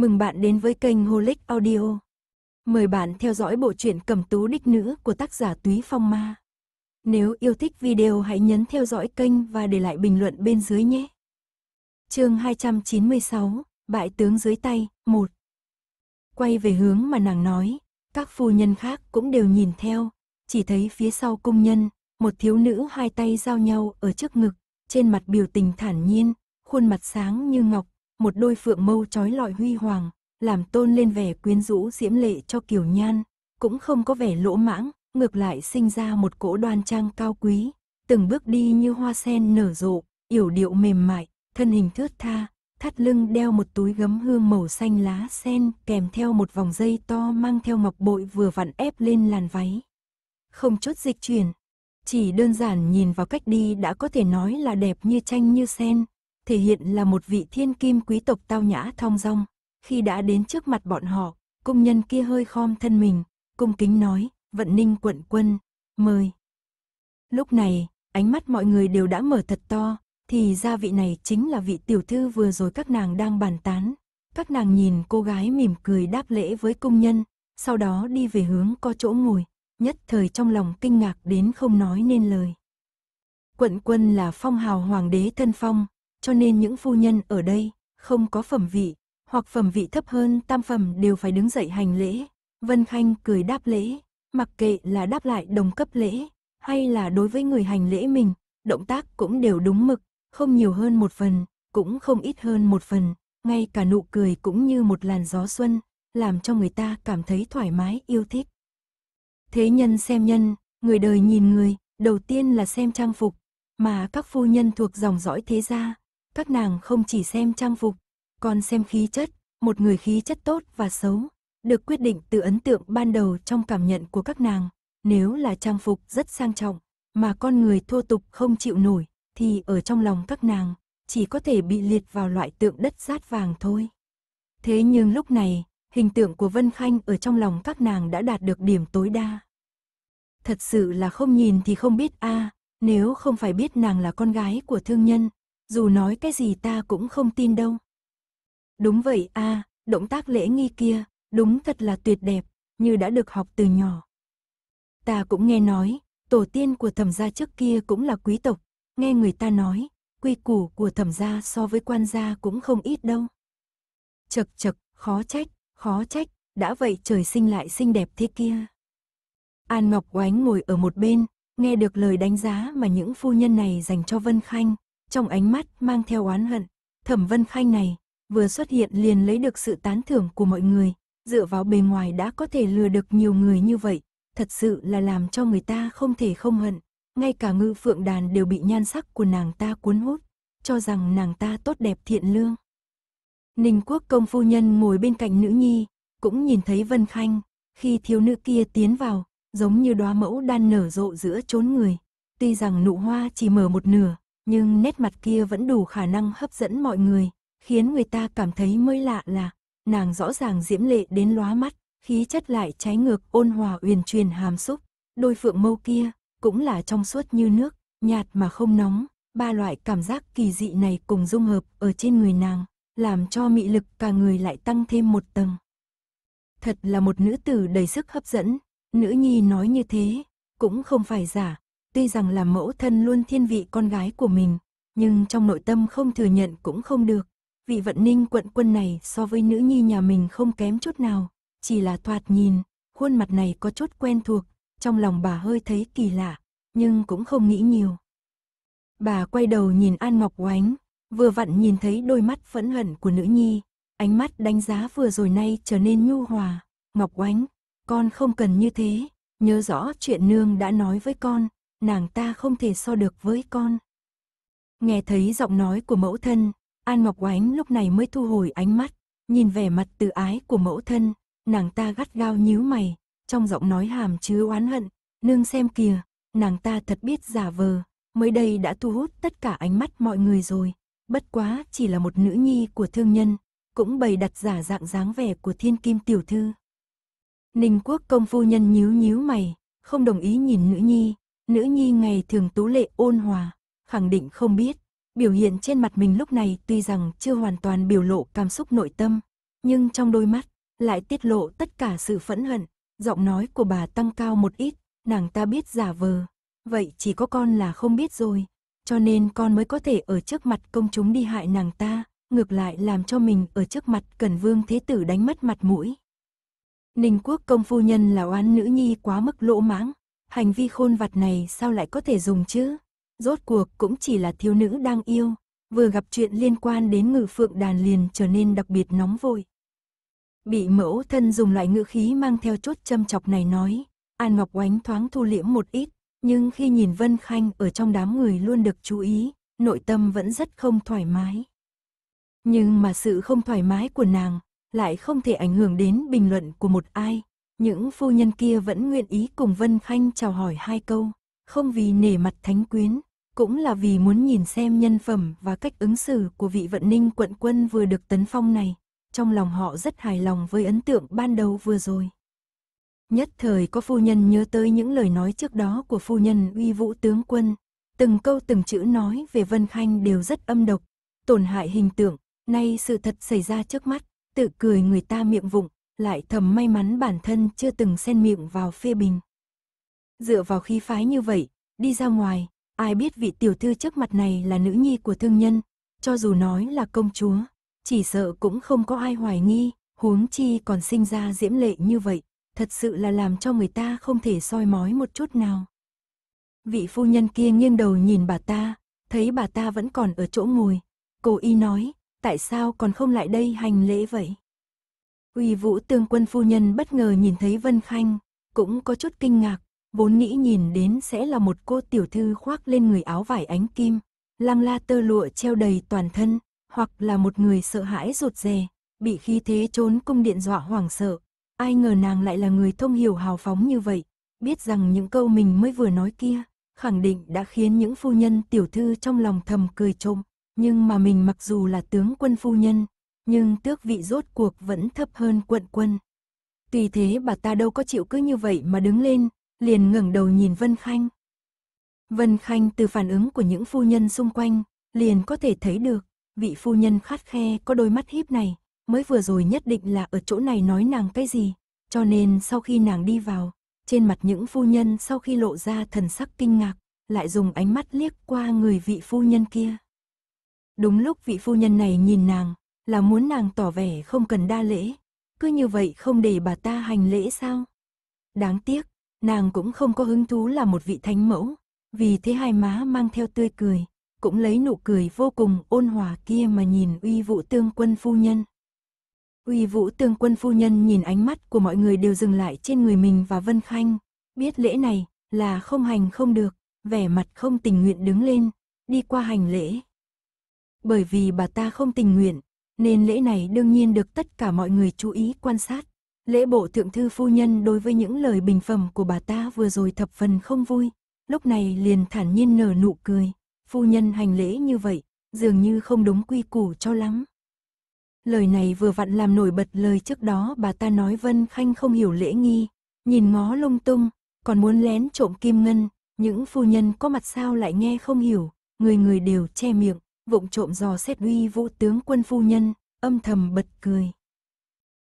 Mừng bạn đến với kênh Holic Audio. Mời bạn theo dõi bộ truyện Cẩm tú đích nữ của tác giả Túy Phong Ma. Nếu yêu thích video hãy nhấn theo dõi kênh và để lại bình luận bên dưới nhé. chương 296, Bại tướng dưới tay, 1 Quay về hướng mà nàng nói, các phu nhân khác cũng đều nhìn theo, chỉ thấy phía sau cung nhân, một thiếu nữ hai tay giao nhau ở trước ngực, trên mặt biểu tình thản nhiên, khuôn mặt sáng như ngọc, một đôi phượng mâu trói lọi huy hoàng, làm tôn lên vẻ quyến rũ diễm lệ cho Kiều Nhan, cũng không có vẻ lỗ mãng, ngược lại sinh ra một cỗ đoan trang cao quý, từng bước đi như hoa sen nở rộ, yểu điệu mềm mại, thân hình thướt tha, thắt lưng đeo một túi gấm hương màu xanh lá sen kèm theo một vòng dây to mang theo ngọc bội vừa vặn ép lên làn váy. Không chút dịch chuyển, chỉ đơn giản nhìn vào cách đi đã có thể nói là đẹp như tranh như sen, thể hiện là một vị thiên kim quý tộc tao nhã thong dong. Khi đã đến trước mặt bọn họ, công nhân kia hơi khom thân mình, cung kính nói, vận ninh quận quân, mời. Lúc này, ánh mắt mọi người đều đã mở thật to, thì ra vị này chính là vị tiểu thư vừa rồi các nàng đang bàn tán. Các nàng nhìn cô gái mỉm cười đáp lễ với công nhân, sau đó đi về hướng có chỗ ngồi, nhất thời trong lòng kinh ngạc đến không nói nên lời. Quận quân là phong hào hoàng đế thân phong, cho nên những phu nhân ở đây không có phẩm vị, hoặc phẩm vị thấp hơn tam phẩm đều phải đứng dậy hành lễ. Vân Khanh cười đáp lễ, mặc kệ là đáp lại đồng cấp lễ, hay là đối với người hành lễ mình, động tác cũng đều đúng mực, không nhiều hơn một phần, cũng không ít hơn một phần, ngay cả nụ cười cũng như một làn gió xuân, làm cho người ta cảm thấy thoải mái yêu thích. Thế nhân xem nhân, người đời nhìn người, đầu tiên là xem trang phục, mà các phu nhân thuộc dòng dõi thế gia, các nàng không chỉ xem trang phục, còn xem khí chất, một người khí chất tốt và xấu, được quyết định từ ấn tượng ban đầu trong cảm nhận của các nàng. Nếu là trang phục rất sang trọng, mà con người thô tục không chịu nổi, thì ở trong lòng các nàng, chỉ có thể bị liệt vào loại tượng đất rát vàng thôi. Thế nhưng lúc này, hình tượng của Vân Khanh ở trong lòng các nàng đã đạt được điểm tối đa. Thật sự là không nhìn thì không biết a nếu không phải biết nàng là con gái của thương nhân, dù nói cái gì ta cũng không tin đâu. Đúng vậy a động tác lễ nghi kia, đúng thật là tuyệt đẹp, như đã được học từ nhỏ. Ta cũng nghe nói, tổ tiên của thẩm gia trước kia cũng là quý tộc, nghe người ta nói, quy củ của thẩm gia so với quan gia cũng không ít đâu. Chật chật, khó trách, khó trách, đã vậy trời sinh lại xinh đẹp thế kia. An Ngọc Oánh ngồi ở một bên, nghe được lời đánh giá mà những phu nhân này dành cho Vân Khanh, trong ánh mắt mang theo oán hận. Thẩm Vân Khanh này, vừa xuất hiện liền lấy được sự tán thưởng của mọi người, dựa vào bề ngoài đã có thể lừa được nhiều người như vậy, thật sự là làm cho người ta không thể không hận. Ngay cả ngư phượng đàn đều bị nhan sắc của nàng ta cuốn hút, cho rằng nàng ta tốt đẹp thiện lương. Ninh quốc công phu nhân ngồi bên cạnh nữ nhi, cũng nhìn thấy Vân Khanh, khi thiếu nữ kia tiến vào, giống như đóa mẫu đan nở rộ giữa chốn người. Tuy rằng nụ hoa chỉ mở một nửa, nhưng nét mặt kia vẫn đủ khả năng hấp dẫn mọi người, khiến người ta cảm thấy mới lạ là, nàng rõ ràng diễm lệ đến lóa mắt, khí chất lại trái ngược ôn hòa uyển truyền hàm xúc, đôi phượng mâu kia, cũng là trong suốt như nước, nhạt mà không nóng, ba loại cảm giác kỳ dị này cùng dung hợp ở trên người nàng, làm cho mị lực cả người lại tăng thêm một tầng. Thật là một nữ tử đầy sức hấp dẫn, nữ nhi nói như thế, cũng không phải giả, tuy rằng là mẫu thân luôn thiên vị con gái của mình, nhưng trong nội tâm không thừa nhận cũng không được. Vị vận ninh quận quân này so với nữ nhi nhà mình không kém chút nào, chỉ là thoạt nhìn, khuôn mặt này có chút quen thuộc, trong lòng bà hơi thấy kỳ lạ, nhưng cũng không nghĩ nhiều. Bà quay đầu nhìn An Ngọc Oánh, vừa vặn nhìn thấy đôi mắt phẫn hận của nữ nhi, ánh mắt đánh giá vừa rồi nay trở nên nhu hòa. Ngọc Oánh, con không cần như thế, nhớ rõ chuyện nương đã nói với con, nàng ta không thể so được với con. Nghe thấy giọng nói của mẫu thân, An Ngọc Oánh lúc này mới thu hồi ánh mắt, nhìn vẻ mặt tự ái của mẫu thân, nàng ta gắt gao nhíu mày, trong giọng nói hàm chứa oán hận, nương xem kìa, nàng ta thật biết giả vờ, mới đây đã thu hút tất cả ánh mắt mọi người rồi, bất quá chỉ là một nữ nhi của thương nhân, cũng bày đặt giả dạng dáng vẻ của thiên kim tiểu thư. Ninh quốc công phu nhân nhíu nhíu mày, không đồng ý nhìn nữ nhi, nữ nhi ngày thường tú lệ ôn hòa, khẳng định không biết, biểu hiện trên mặt mình lúc này tuy rằng chưa hoàn toàn biểu lộ cảm xúc nội tâm, nhưng trong đôi mắt lại tiết lộ tất cả sự phẫn hận, giọng nói của bà tăng cao một ít, nàng ta biết giả vờ, vậy chỉ có con là không biết rồi, cho nên con mới có thể ở trước mặt công chúng đi hại nàng ta, ngược lại làm cho mình ở trước mặt Cẩn Vương Thế Tử đánh mất mặt mũi. Ninh Quốc công phu nhân là oán nữ nhi quá mức lỗ mãng, hành vi khôn vặt này sao lại có thể dùng chứ? Rốt cuộc cũng chỉ là thiếu nữ đang yêu, vừa gặp chuyện liên quan đến ngự phượng đàn liền trở nên đặc biệt nóng vội. Bị mẫu thân dùng loại ngữ khí mang theo chốt châm chọc này nói, An Ngọc Oánh thoáng thu liễm một ít, nhưng khi nhìn Vân Khanh ở trong đám người luôn được chú ý, nội tâm vẫn rất không thoải mái. Nhưng mà sự không thoải mái của nàng lại không thể ảnh hưởng đến bình luận của một ai. Những phu nhân kia vẫn nguyện ý cùng Vân Khanh chào hỏi hai câu, không vì nể mặt thánh quyến, cũng là vì muốn nhìn xem nhân phẩm và cách ứng xử của vị vận ninh quận quân vừa được tấn phong này. Trong lòng họ rất hài lòng với ấn tượng ban đầu vừa rồi. Nhất thời có phu nhân nhớ tới những lời nói trước đó của phu nhân uy vũ tướng quân. Từng câu từng chữ nói về Vân Khanh đều rất âm độc, tổn hại hình tượng, nay sự thật xảy ra trước mắt, tự cười người ta miệng vụng, lại thầm may mắn bản thân chưa từng xen miệng vào phê bình. Dựa vào khí phái như vậy, đi ra ngoài, ai biết vị tiểu thư trước mặt này là nữ nhi của thương nhân, cho dù nói là công chúa, chỉ sợ cũng không có ai hoài nghi, huống chi còn sinh ra diễm lệ như vậy, thật sự là làm cho người ta không thể soi mói một chút nào. Vị phu nhân kia nghiêng đầu nhìn bà ta, thấy bà ta vẫn còn ở chỗ ngồi, cô y nói, tại sao còn không lại đây hành lễ vậy? Uy vũ tương quân phu nhân bất ngờ nhìn thấy Vân Khanh, cũng có chút kinh ngạc, vốn nghĩ nhìn đến sẽ là một cô tiểu thư khoác lên người áo vải ánh kim, lăng la tơ lụa treo đầy toàn thân, hoặc là một người sợ hãi rụt rè, bị khí thế trốn cung điện dọa hoảng sợ. Ai ngờ nàng lại là người thông hiểu hào phóng như vậy, biết rằng những câu mình mới vừa nói kia, khẳng định đã khiến những phu nhân tiểu thư trong lòng thầm cười trộm, nhưng mà mình mặc dù là tướng quân phu nhân, nhưng tước vị rốt cuộc vẫn thấp hơn quận quân. Tùy thế bà ta đâu có chịu cứ như vậy mà đứng lên, liền ngẩng đầu nhìn Vân Khanh. Vân Khanh từ phản ứng của những phu nhân xung quanh, liền có thể thấy được, vị phu nhân khát khe có đôi mắt híp này, mới vừa rồi nhất định là ở chỗ này nói nàng cái gì, cho nên sau khi nàng đi vào, trên mặt những phu nhân sau khi lộ ra thần sắc kinh ngạc, lại dùng ánh mắt liếc qua người vị phu nhân kia. Đúng lúc vị phu nhân này nhìn nàng, là muốn nàng tỏ vẻ không cần đa lễ, cứ như vậy không để bà ta hành lễ sao? Đáng tiếc, nàng cũng không có hứng thú là một vị thánh mẫu, vì thế hai má mang theo tươi cười, cũng lấy nụ cười vô cùng ôn hòa kia mà nhìn uy vũ tương quân phu nhân. Uy vũ tương quân phu nhân nhìn ánh mắt của mọi người đều dừng lại trên người mình và Vân Khanh, biết lễ này là không hành không được, vẻ mặt không tình nguyện đứng lên, đi qua hành lễ. Bởi vì bà ta không tình nguyện, nên lễ này đương nhiên được tất cả mọi người chú ý quan sát. Lễ bộ thượng thư phu nhân đối với những lời bình phẩm của bà ta vừa rồi thập phần không vui, lúc này liền thản nhiên nở nụ cười, phu nhân hành lễ như vậy, dường như không đúng quy củ cho lắm. Lời này vừa vặn làm nổi bật lời trước đó bà ta nói Vân Khanh không hiểu lễ nghi, nhìn ngó lung tung, còn muốn lén trộm kim ngân, những phu nhân có mặt sao lại nghe không hiểu, người người đều che miệng, vụng trộm dò xét uy vũ tướng quân phu nhân, âm thầm bật cười.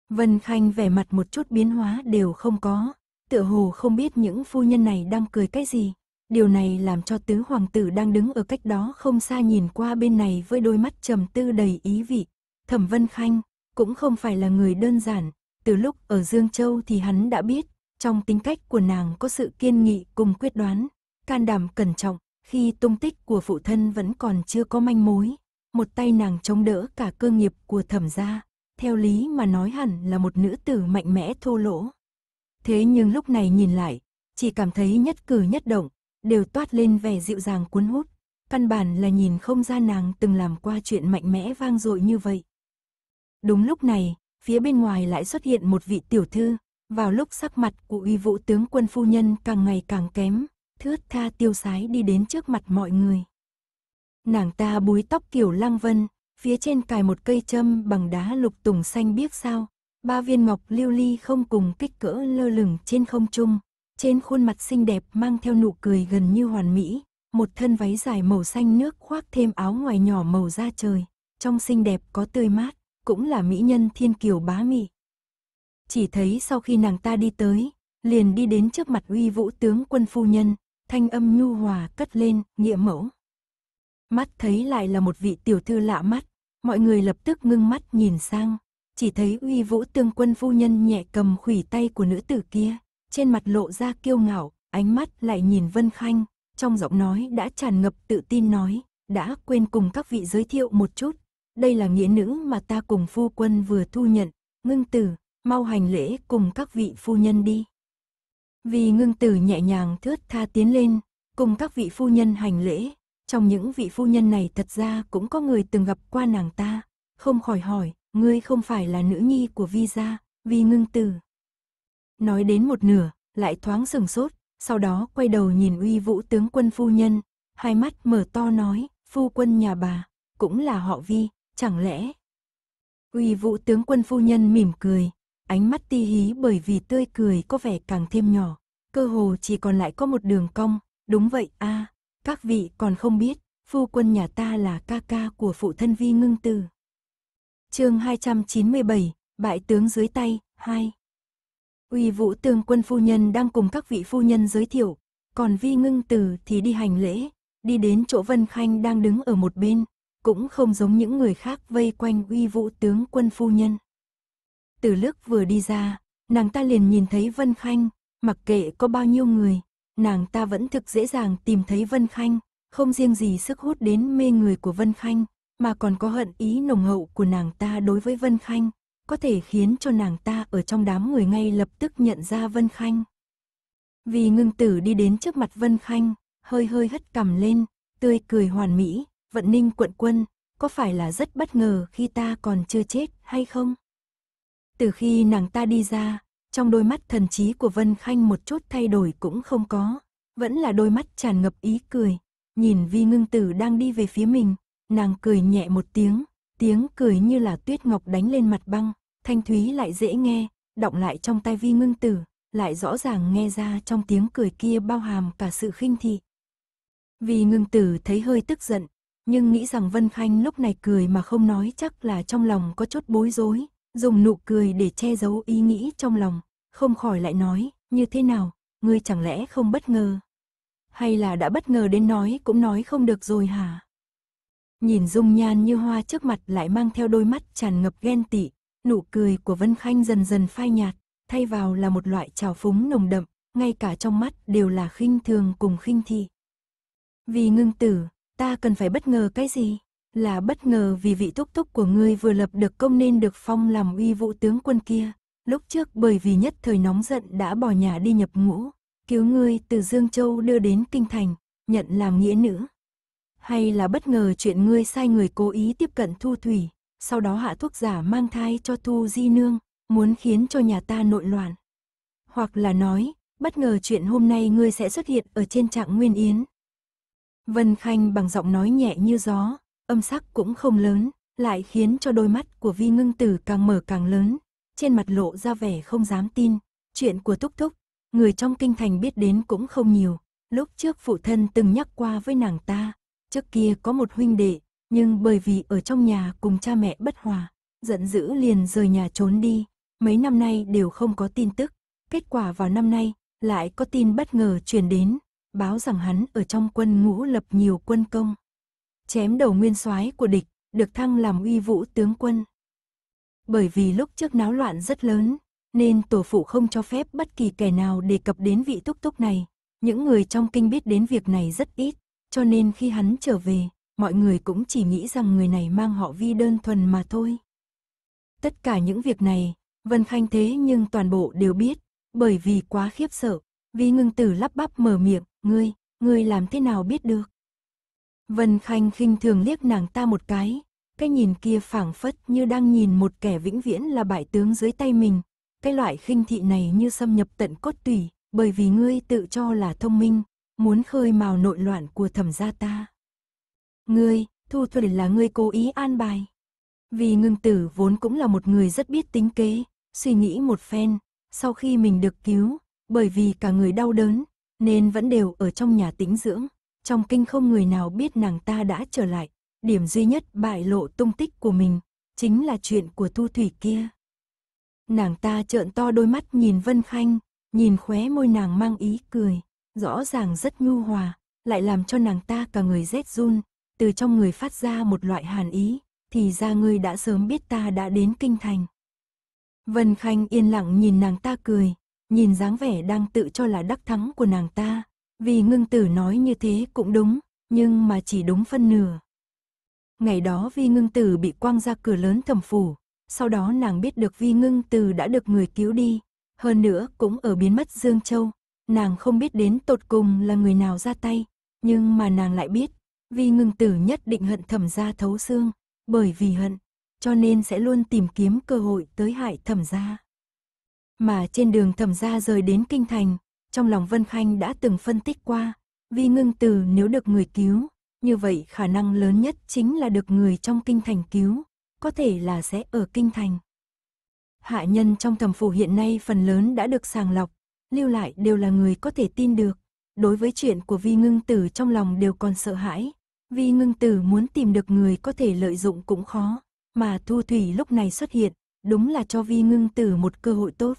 Vân Khanh vẻ mặt một chút biến hóa đều không có, tựa hồ không biết những phu nhân này đang cười cái gì. Điều này làm cho tứ hoàng tử đang đứng ở cách đó không xa nhìn qua bên này với đôi mắt trầm tư đầy ý vị. Thẩm Vân Khanh cũng không phải là người đơn giản, từ lúc ở Dương Châu thì hắn đã biết, trong tính cách của nàng có sự kiên nghị cùng quyết đoán, can đảm cẩn trọng, khi tung tích của phụ thân vẫn còn chưa có manh mối, một tay nàng chống đỡ cả cơ nghiệp của thẩm gia, theo lý mà nói hẳn là một nữ tử mạnh mẽ thô lỗ. Thế nhưng lúc này nhìn lại, chỉ cảm thấy nhất cử nhất động, đều toát lên vẻ dịu dàng cuốn hút, căn bản là nhìn không ra nàng từng làm qua chuyện mạnh mẽ vang dội như vậy. Đúng lúc này, phía bên ngoài lại xuất hiện một vị tiểu thư, vào lúc sắc mặt của uy vũ tướng quân phu nhân càng ngày càng kém, thướt tha tiêu sái đi đến trước mặt mọi người. Nàng ta búi tóc kiểu lăng vân, phía trên cài một cây châm bằng đá lục tùng xanh biếc sao, ba viên ngọc lưu ly không cùng kích cỡ lơ lửng trên không trung, trên khuôn mặt xinh đẹp mang theo nụ cười gần như hoàn mỹ, một thân váy dài màu xanh nước khoác thêm áo ngoài nhỏ màu da trời, trong xinh đẹp có tươi mát, cũng là mỹ nhân thiên kiều bá mị. Chỉ thấy sau khi nàng ta đi tới, liền đi đến trước mặt uy vũ tướng quân phu nhân, thanh âm nhu hòa cất lên, nghĩa mẫu. Mắt thấy lại là một vị tiểu thư lạ mắt, mọi người lập tức ngưng mắt nhìn sang, chỉ thấy uy vũ tương quân phu nhân nhẹ cầm khủy tay của nữ tử kia, trên mặt lộ ra kiêu ngạo, ánh mắt lại nhìn Vân Khanh, trong giọng nói đã tràn ngập tự tin nói, đã quên cùng các vị giới thiệu một chút, đây là nghĩa nữ mà ta cùng phu quân vừa thu nhận, ngưng tử, mau hành lễ cùng các vị phu nhân đi. Vì ngưng tử nhẹ nhàng thướt tha tiến lên, cùng các vị phu nhân hành lễ, trong những vị phu nhân này thật ra cũng có người từng gặp qua nàng ta, không khỏi hỏi, ngươi không phải là nữ nhi của vi gia, vi ngưng tử. Nói đến một nửa, lại thoáng sừng sốt, sau đó quay đầu nhìn uy vũ tướng quân phu nhân, hai mắt mở to nói, phu quân nhà bà, cũng là họ vi, chẳng lẽ... Uy vũ tướng quân phu nhân mỉm cười, ánh mắt ti hí bởi vì tươi cười có vẻ càng thêm nhỏ, cơ hồ chỉ còn lại có một đường cong, đúng vậy a các vị còn không biết, phu quân nhà ta là ca ca của phụ thân vi ngưng tử. chương 297, bại tướng dưới tay, 2 Uy vũ tướng quân phu nhân đang cùng các vị phu nhân giới thiệu, còn vi ngưng tử thì đi hành lễ, đi đến chỗ Vân Khanh đang đứng ở một bên, cũng không giống những người khác vây quanh uy vũ tướng quân phu nhân. Từ lúc vừa đi ra, nàng ta liền nhìn thấy Vân Khanh, mặc kệ có bao nhiêu người, nàng ta vẫn thực dễ dàng tìm thấy Vân Khanh, không riêng gì sức hút đến mê người của Vân Khanh, mà còn có hận ý nồng hậu của nàng ta đối với Vân Khanh, có thể khiến cho nàng ta ở trong đám người ngay lập tức nhận ra Vân Khanh. Vì ngưng tử đi đến trước mặt Vân Khanh, hơi hơi hất cằm lên, tươi cười hoàn mỹ, vận ninh quận quân, có phải là rất bất ngờ khi ta còn chưa chết hay không? Từ khi nàng ta đi ra, trong đôi mắt thần trí của Vân Khanh một chút thay đổi cũng không có, vẫn là đôi mắt tràn ngập ý cười, nhìn vi ngưng tử đang đi về phía mình, nàng cười nhẹ một tiếng, tiếng cười như là tuyết ngọc đánh lên mặt băng, thanh thúy lại dễ nghe, động lại trong tai vi ngưng tử, lại rõ ràng nghe ra trong tiếng cười kia bao hàm cả sự khinh thị. Vì ngưng tử thấy hơi tức giận, nhưng nghĩ rằng Vân Khanh lúc này cười mà không nói chắc là trong lòng có chút bối rối, dùng nụ cười để che giấu ý nghĩ trong lòng, không khỏi lại nói, như thế nào, ngươi chẳng lẽ không bất ngờ? Hay là đã bất ngờ đến nói cũng nói không được rồi hả? Nhìn dung nhan như hoa trước mặt lại mang theo đôi mắt tràn ngập ghen tị, nụ cười của Vân Khanh dần dần phai nhạt, thay vào là một loại trào phúng nồng đậm, ngay cả trong mắt đều là khinh thường cùng khinh thị. Vì ngưng tử, ta cần phải bất ngờ cái gì? Là bất ngờ vì vị thúc thúc của ngươi vừa lập được công nên được phong làm uy vũ tướng quân kia. Lúc trước bởi vì nhất thời nóng giận đã bỏ nhà đi nhập ngũ, cứu ngươi từ Dương Châu đưa đến Kinh Thành, nhận làm nghĩa nữ. Hay là bất ngờ chuyện ngươi sai người cố ý tiếp cận Thu Thủy, sau đó hạ thuốc giả mang thai cho Thu Di Nương, muốn khiến cho nhà ta nội loạn. Hoặc là nói, bất ngờ chuyện hôm nay ngươi sẽ xuất hiện ở trên trạng Nguyên Yến. Vân Khanh bằng giọng nói nhẹ như gió, âm sắc cũng không lớn, lại khiến cho đôi mắt của Vi Ngưng Tử càng mở càng lớn, trên mặt lộ ra vẻ không dám tin. Chuyện của Túc Túc, người trong kinh thành biết đến cũng không nhiều. Lúc trước phụ thân từng nhắc qua với nàng ta, trước kia có một huynh đệ, nhưng bởi vì ở trong nhà cùng cha mẹ bất hòa, giận dữ liền rời nhà trốn đi. Mấy năm nay đều không có tin tức. Kết quả vào năm nay, lại có tin bất ngờ truyền đến, báo rằng hắn ở trong quân ngũ lập nhiều quân công. Chém đầu nguyên soái của địch, được thăng làm uy vũ tướng quân. Bởi vì lúc trước náo loạn rất lớn, nên tổ phụ không cho phép bất kỳ kẻ nào đề cập đến vị túc túc này. Những người trong kinh biết đến việc này rất ít, cho nên khi hắn trở về, mọi người cũng chỉ nghĩ rằng người này mang họ vi đơn thuần mà thôi. Tất cả những việc này, Vân Khanh thế nhưng toàn bộ đều biết, bởi vì quá khiếp sợ, vi ngưng tử lắp bắp mở miệng, ngươi, ngươi làm thế nào biết được? Vân Khanh khinh thường liếc nàng ta một cái, cái nhìn kia phảng phất như đang nhìn một kẻ vĩnh viễn là bại tướng dưới tay mình. Cái loại khinh thị này như xâm nhập tận cốt tủy, bởi vì ngươi tự cho là thông minh, muốn khơi mào nội loạn của thẩm gia ta. Ngươi, thu thuần là ngươi cố ý an bài. Vì ngưng tử vốn cũng là một người rất biết tính kế, suy nghĩ một phen, sau khi mình được cứu, bởi vì cả người đau đớn, nên vẫn đều ở trong nhà tĩnh dưỡng. Trong kinh không người nào biết nàng ta đã trở lại, điểm duy nhất bại lộ tung tích của mình, chính là chuyện của Thu Thủy kia. Nàng ta trợn to đôi mắt nhìn Vân Khanh, nhìn khóe môi nàng mang ý cười, rõ ràng rất nhu hòa, lại làm cho nàng ta cả người rét run, từ trong người phát ra một loại hàn ý, thì ra ngươi đã sớm biết ta đã đến kinh thành. Vân Khanh yên lặng nhìn nàng ta cười, nhìn dáng vẻ đang tự cho là đắc thắng của nàng ta, vì ngưng tử nói như thế cũng đúng, nhưng mà chỉ đúng phân nửa. Ngày đó Vi Ngưng Tử bị quăng ra cửa lớn thẩm phủ, sau đó nàng biết được Vi Ngưng Tử đã được người cứu đi, hơn nữa cũng ở biến mất Dương Châu, nàng không biết đến tột cùng là người nào ra tay, nhưng mà nàng lại biết, Vi Ngưng Tử nhất định hận thẩm gia thấu xương, bởi vì hận, cho nên sẽ luôn tìm kiếm cơ hội tới hại thẩm gia. Mà trên đường thẩm gia rời đến kinh thành, trong lòng Vân Khanh đã từng phân tích qua, Vi Ngưng Tử nếu được người cứu, như vậy khả năng lớn nhất chính là được người trong kinh thành cứu, có thể là sẽ ở kinh thành. Hạ nhân trong thẩm phủ hiện nay phần lớn đã được sàng lọc, lưu lại đều là người có thể tin được. Đối với chuyện của Vi Ngưng Tử trong lòng đều còn sợ hãi. Vi Ngưng Tử muốn tìm được người có thể lợi dụng cũng khó, mà Thu Thủy lúc này xuất hiện, đúng là cho Vi Ngưng Tử một cơ hội tốt.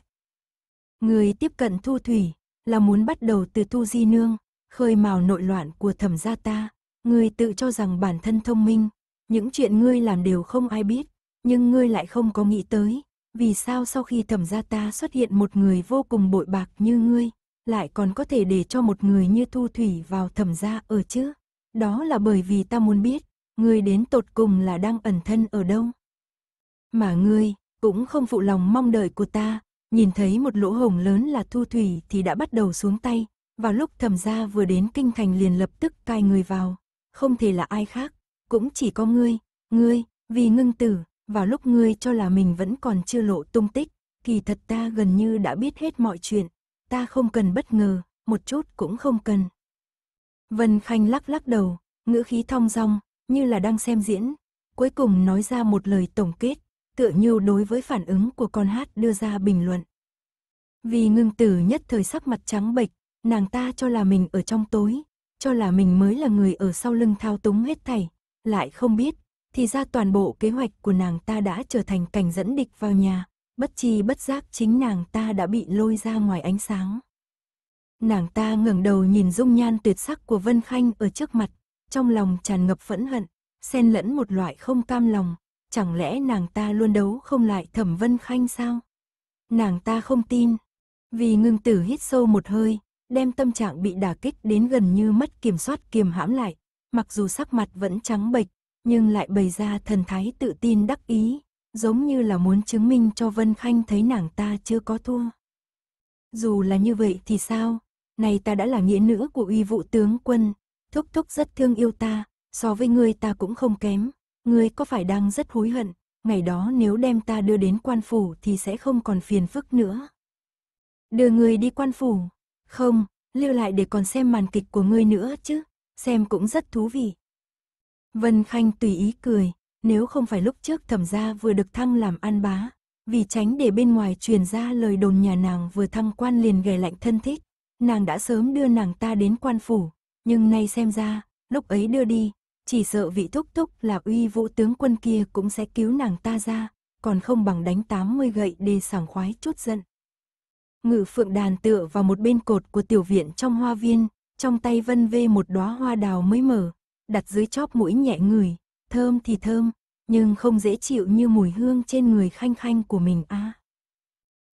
Người tiếp cận Thu Thủy là muốn bắt đầu từ Thu Di Nương, khơi mào nội loạn của thẩm gia ta, Ngươi tự cho rằng bản thân thông minh, những chuyện ngươi làm đều không ai biết, nhưng ngươi lại không có nghĩ tới, vì sao sau khi thẩm gia ta xuất hiện một người vô cùng bội bạc như ngươi, lại còn có thể để cho một người như Thu Thủy vào thẩm gia ở chứ? Đó là bởi vì ta muốn biết, ngươi đến tột cùng là đang ẩn thân ở đâu. Mà ngươi, cũng không phụ lòng mong đợi của ta, nhìn thấy một lỗ hổng lớn là Thu Thủy thì đã bắt đầu xuống tay, vào lúc thẩm gia vừa đến kinh thành liền lập tức cai người vào. Không thể là ai khác, cũng chỉ có ngươi, ngươi, vì ngưng tử, vào lúc ngươi cho là mình vẫn còn chưa lộ tung tích, kỳ thật ta gần như đã biết hết mọi chuyện, ta không cần bất ngờ, một chút cũng không cần. Vân Khanh lắc lắc đầu, ngữ khí thong dong, như là đang xem diễn, cuối cùng nói ra một lời tổng kết, tựa như đối với phản ứng của con hát đưa ra bình luận. Vì ngưng tử nhất thời sắc mặt trắng bệch, nàng ta cho là mình ở trong tối, cho là mình mới là người ở sau lưng thao túng hết thảy, lại không biết, thì ra toàn bộ kế hoạch của nàng ta đã trở thành cảnh dẫn địch vào nhà, bất chi bất giác chính nàng ta đã bị lôi ra ngoài ánh sáng. Nàng ta ngẩng đầu nhìn dung nhan tuyệt sắc của Vân Khanh ở trước mặt, trong lòng tràn ngập phẫn hận, xen lẫn một loại không cam lòng, chẳng lẽ nàng ta luôn đấu không lại Thẩm Vân Khanh sao? Nàng ta không tin. Vì ngưng tử hít sâu một hơi, đem tâm trạng bị đả kích đến gần như mất kiểm soát kiềm hãm lại, mặc dù sắc mặt vẫn trắng bệch, nhưng lại bày ra thần thái tự tin đắc ý, giống như là muốn chứng minh cho Vân Khanh thấy nàng ta chưa có thua. Dù là như vậy thì sao, này ta đã là nghĩa nữ của uy vụ tướng quân, thúc thúc rất thương yêu ta, so với ngươi ta cũng không kém, ngươi có phải đang rất hối hận, ngày đó nếu đem ta đưa đến quan phủ thì sẽ không còn phiền phức nữa. Đưa người đi quan phủ, không, lưu lại để còn xem màn kịch của ngươi nữa chứ, xem cũng rất thú vị. Vân Khanh tùy ý cười, nếu không phải lúc trước thẩm gia vừa được thăng làm an bá, vì tránh để bên ngoài truyền ra lời đồn nhà nàng vừa thăng quan liền ghẻ lạnh thân thích, nàng đã sớm đưa nàng ta đến quan phủ, nhưng nay xem ra, lúc ấy đưa đi, chỉ sợ vị thúc thúc là uy vũ tướng quân kia cũng sẽ cứu nàng ta ra, còn không bằng đánh 80 gậy để sảng khoái chút giận. Ngự phượng đàn tựa vào một bên cột của tiểu viện trong hoa viên, trong tay vân vê một đóa hoa đào mới mở, đặt dưới chóp mũi nhẹ người, thơm thì thơm, nhưng không dễ chịu như mùi hương trên người khanh khanh của mình a. À.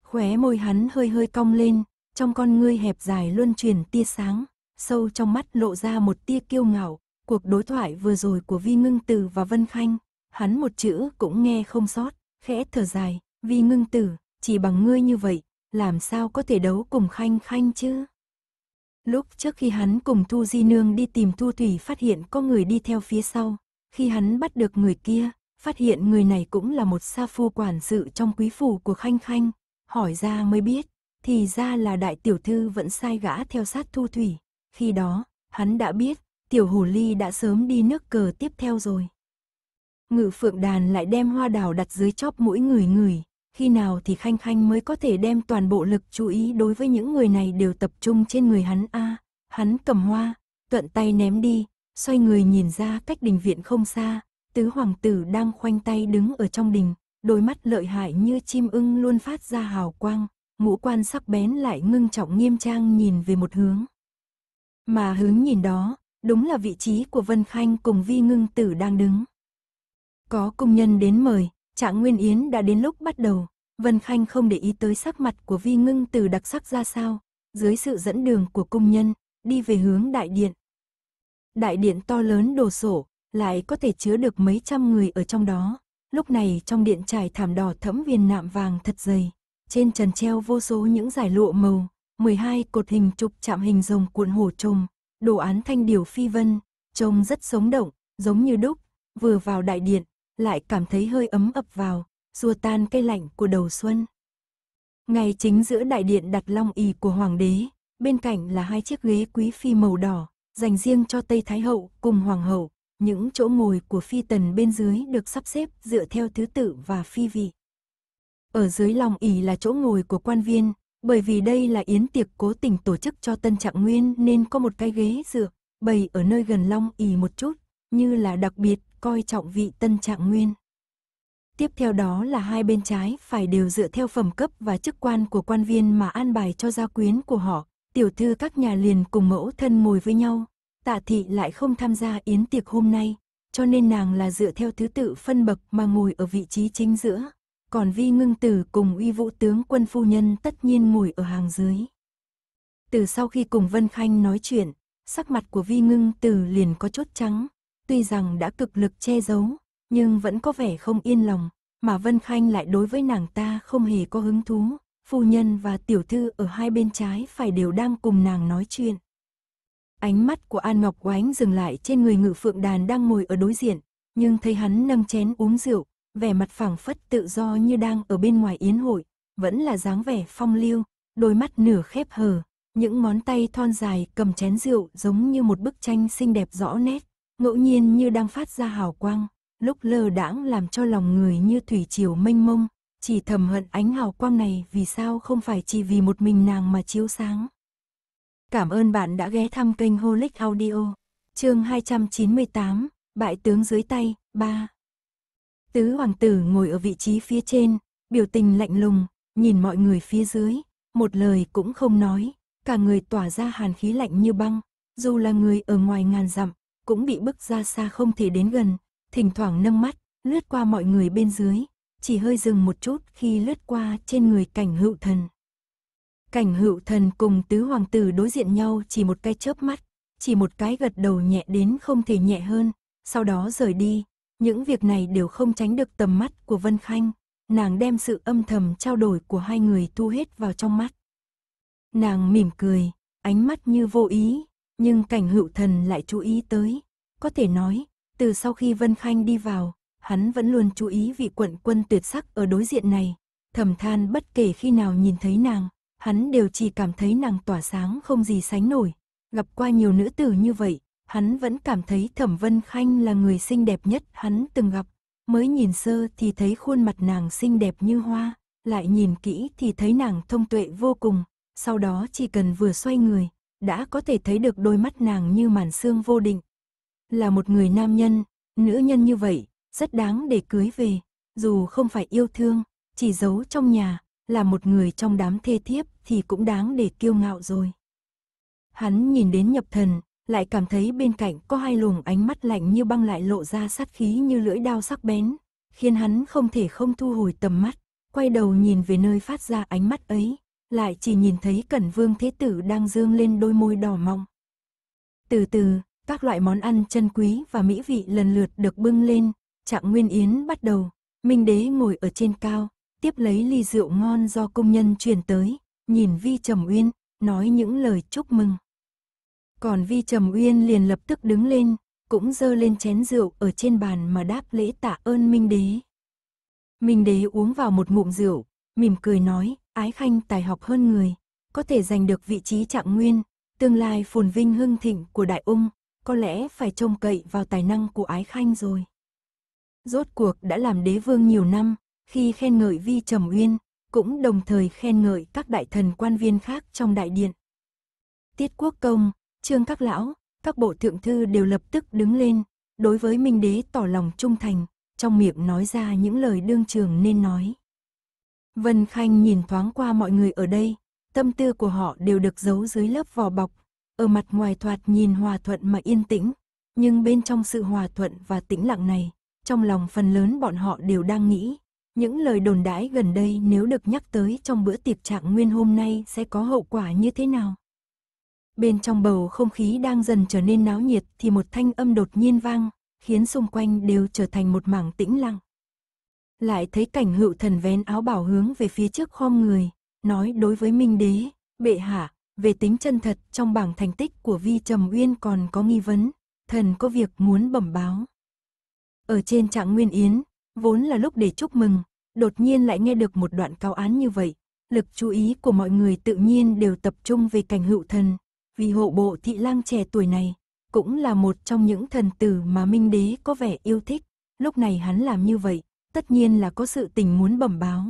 Khóe môi hắn hơi hơi cong lên, trong con ngươi hẹp dài luân truyền tia sáng, sâu trong mắt lộ ra một tia kiêu ngạo, cuộc đối thoại vừa rồi của Vi Ngưng Tử và Vân Khanh, hắn một chữ cũng nghe không sót, khẽ thở dài, Vi Ngưng Tử, chỉ bằng ngươi như vậy, làm sao có thể đấu cùng Khanh Khanh chứ? Lúc trước khi hắn cùng Thu Di Nương đi tìm Thu Thủy phát hiện có người đi theo phía sau, khi hắn bắt được người kia, phát hiện người này cũng là một sa phu quản sự trong quý phủ của Khanh Khanh, hỏi ra mới biết, thì ra là đại tiểu thư vẫn sai gã theo sát Thu Thủy, khi đó, hắn đã biết, tiểu hồ ly đã sớm đi nước cờ tiếp theo rồi. Ngự phượng đàn lại đem hoa đào đặt dưới chóp mũi người người, khi nào thì Khanh Khanh mới có thể đem toàn bộ lực chú ý đối với những người này đều tập trung trên người hắn a hắn cầm hoa, tuận tay ném đi, xoay người nhìn ra cách đình viện không xa, tứ hoàng tử đang khoanh tay đứng ở trong đình, đôi mắt lợi hại như chim ưng luôn phát ra hào quang, ngũ quan sắc bén lại ngưng trọng nghiêm trang nhìn về một hướng. Mà hướng nhìn đó, đúng là vị trí của Vân Khanh cùng Vi Ngưng Tử đang đứng. Có công nhân đến mời, Trạng Nguyên Yến đã đến lúc bắt đầu, Vân Khanh không để ý tới sắc mặt của Vi Ngưng Tử đặc sắc ra sao, dưới sự dẫn đường của công nhân, đi về hướng đại điện. Đại điện to lớn đồ sổ, lại có thể chứa được mấy trăm người ở trong đó. Lúc này trong điện trải thảm đỏ thẫm viền nạm vàng thật dày, trên trần treo vô số những giải lụa màu, 12 cột hình trục chạm hình rồng cuộn hổ trùng, đồ án thanh điều phi vân, trông rất sống động, giống như đúc, vừa vào đại điện, lại cảm thấy hơi ấm ập vào, xua tan cây lạnh của đầu xuân. Ngay chính giữa đại điện đặt long ỳ của hoàng đế, bên cạnh là hai chiếc ghế quý phi màu đỏ, dành riêng cho Tây Thái Hậu cùng Hoàng hậu, những chỗ ngồi của phi tần bên dưới được sắp xếp dựa theo thứ tự và phi vị. Ở dưới lòng ỷ là chỗ ngồi của quan viên, bởi vì đây là yến tiệc cố tình tổ chức cho Tân Trạng Nguyên nên có một cái ghế dựa, bày ở nơi gần long ỉ một chút, như là đặc biệt coi trọng vị Tân Trạng Nguyên. Tiếp theo đó là hai bên trái phải đều dựa theo phẩm cấp và chức quan của quan viên mà an bài cho gia quyến của họ, tiểu thư các nhà liền cùng mẫu thân ngồi với nhau, tạ thị lại không tham gia yến tiệc hôm nay, cho nên nàng là dựa theo thứ tự phân bậc mà ngồi ở vị trí chính giữa, còn vi ngưng tử cùng uy vũ tướng quân phu nhân tất nhiên ngồi ở hàng dưới. Từ sau khi cùng Vân Khanh nói chuyện, sắc mặt của vi ngưng tử liền có chốt trắng, tuy rằng đã cực lực che giấu, nhưng vẫn có vẻ không yên lòng, mà Vân Khanh lại đối với nàng ta không hề có hứng thú, phu nhân và tiểu thư ở hai bên trái phải đều đang cùng nàng nói chuyện. Ánh mắt của An Ngọc Oánh dừng lại trên người ngự phượng đàn đang ngồi ở đối diện, nhưng thấy hắn nâng chén uống rượu, vẻ mặt phẳng phất tự do như đang ở bên ngoài yến hội, vẫn là dáng vẻ phong lưu, đôi mắt nửa khép hờ, những ngón tay thon dài cầm chén rượu giống như một bức tranh xinh đẹp rõ nét, ngẫu nhiên như đang phát ra hào quang, lúc lơ đãng làm cho lòng người như thủy triều mênh mông, chỉ thầm hận ánh hào quang này vì sao không phải chỉ vì một mình nàng mà chiếu sáng. Cảm ơn bạn đã ghé thăm kênh Holic Audio. Chương 298, bại tướng dưới tay, 3. Tứ hoàng tử ngồi ở vị trí phía trên, biểu tình lạnh lùng, nhìn mọi người phía dưới, một lời cũng không nói, cả người tỏa ra hàn khí lạnh như băng, dù là người ở ngoài ngàn dặm, cũng bị bức ra xa không thể đến gần, thỉnh thoảng nâng mắt, lướt qua mọi người bên dưới, chỉ hơi dừng một chút khi lướt qua trên người cảnh hữu thần. Cảnh hữu thần cùng tứ hoàng tử đối diện nhau chỉ một cái chớp mắt, chỉ một cái gật đầu nhẹ đến không thể nhẹ hơn, sau đó rời đi. Những việc này đều không tránh được tầm mắt của Vân Khanh, nàng đem sự âm thầm trao đổi của hai người thu hết vào trong mắt. Nàng mỉm cười, ánh mắt như vô ý, nhưng cảnh hữu thần lại chú ý tới. Có thể nói, từ sau khi Vân Khanh đi vào, hắn vẫn luôn chú ý vị quận quân tuyệt sắc ở đối diện này, thầm than bất kể khi nào nhìn thấy nàng, hắn đều chỉ cảm thấy nàng tỏa sáng không gì sánh nổi. Gặp qua nhiều nữ tử như vậy, hắn vẫn cảm thấy Thẩm Vân Khanh là người xinh đẹp nhất hắn từng gặp. Mới nhìn sơ thì thấy khuôn mặt nàng xinh đẹp như hoa, lại nhìn kỹ thì thấy nàng thông tuệ vô cùng, sau đó chỉ cần vừa xoay người, đã có thể thấy được đôi mắt nàng như màn xương vô định. Là một người nam nhân, nữ nhân như vậy, rất đáng để cưới về, dù không phải yêu thương, chỉ giấu trong nhà, là một người trong đám thê thiếp thì cũng đáng để kiêu ngạo rồi. Hắn nhìn đến nhập thần, lại cảm thấy bên cạnh có hai luồng ánh mắt lạnh như băng lại lộ ra sát khí như lưỡi đao sắc bén, khiến hắn không thể không thu hồi tầm mắt, quay đầu nhìn về nơi phát ra ánh mắt ấy, lại chỉ nhìn thấy Cẩn Vương Thế Tử đang dương lên đôi môi đỏ mọng. Từ từ, các loại món ăn chân quý và mỹ vị lần lượt được bưng lên, Trạng Nguyên Yến bắt đầu, Minh Đế ngồi ở trên cao, tiếp lấy ly rượu ngon do công nhân truyền tới, nhìn Vi Trầm Uyên, nói những lời chúc mừng. Còn Vi Trầm Uyên liền lập tức đứng lên, cũng dơ lên chén rượu ở trên bàn mà đáp lễ tạ ơn Minh Đế. Minh Đế uống vào một ngụm rượu, mỉm cười nói, ái khanh tài học hơn người, có thể giành được vị trí trạng nguyên, tương lai phồn vinh hưng thịnh của đại ung, có lẽ phải trông cậy vào tài năng của ái khanh rồi. Rốt cuộc đã làm đế vương nhiều năm, khi khen ngợi Vi Trầm Uyên, cũng đồng thời khen ngợi các đại thần quan viên khác trong đại điện. Tiết Quốc Công, Trương Các Lão, các bộ thượng thư đều lập tức đứng lên, đối với Minh Đế tỏ lòng trung thành, trong miệng nói ra những lời đương trường nên nói. Vân Khanh nhìn thoáng qua mọi người ở đây, tâm tư của họ đều được giấu dưới lớp vỏ bọc, ở mặt ngoài thoạt nhìn hòa thuận mà yên tĩnh, nhưng bên trong sự hòa thuận và tĩnh lặng này, trong lòng phần lớn bọn họ đều đang nghĩ, những lời đồn đãi gần đây nếu được nhắc tới trong bữa tiệc trạng nguyên hôm nay sẽ có hậu quả như thế nào. Bên trong bầu không khí đang dần trở nên náo nhiệt thì một thanh âm đột nhiên vang, khiến xung quanh đều trở thành một mảng tĩnh lặng. Lại thấy cảnh hữu thần vén áo bảo hướng về phía trước khom người, nói đối với Minh Đế, bệ hạ, về tính chân thật trong bảng thành tích của Vi Trầm Uyên còn có nghi vấn, thần có việc muốn bẩm báo. Ở trên trạng Nguyên Yến, vốn là lúc để chúc mừng, đột nhiên lại nghe được một đoạn cao án như vậy, lực chú ý của mọi người tự nhiên đều tập trung về cảnh hữu thần, vì hộ bộ thị lang trẻ tuổi này, cũng là một trong những thần tử mà Minh Đế có vẻ yêu thích, lúc này hắn làm như vậy, tất nhiên là có sự tình muốn bẩm báo.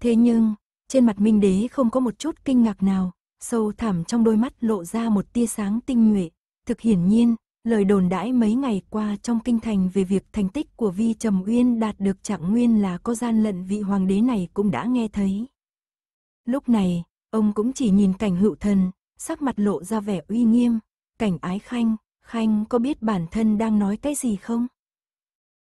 Thế nhưng, trên mặt Minh Đế không có một chút kinh ngạc nào, sâu thẳm trong đôi mắt lộ ra một tia sáng tinh nhuệ, thực hiển nhiên, lời đồn đãi mấy ngày qua trong kinh thành về việc thành tích của Vi Trầm Uyên đạt được trạng nguyên là có gian lận vị hoàng đế này cũng đã nghe thấy. Lúc này, ông cũng chỉ nhìn cảnh hữu thần, sắc mặt lộ ra vẻ uy nghiêm, cảnh ái khanh, khanh có biết bản thân đang nói cái gì không?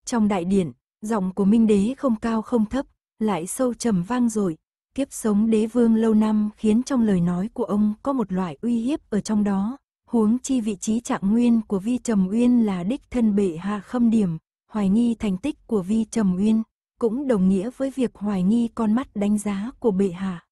Trong đại điện, giọng của Minh Đế không cao không thấp, lại sâu trầm vang dội, kiếp sống đế vương lâu năm khiến trong lời nói của ông có một loại uy hiếp ở trong đó, huống chi vị trí trạng nguyên của Vi Trầm Uyên là đích thân bệ hạ khâm điểm, hoài nghi thành tích của Vi Trầm Uyên, cũng đồng nghĩa với việc hoài nghi con mắt đánh giá của bệ hạ.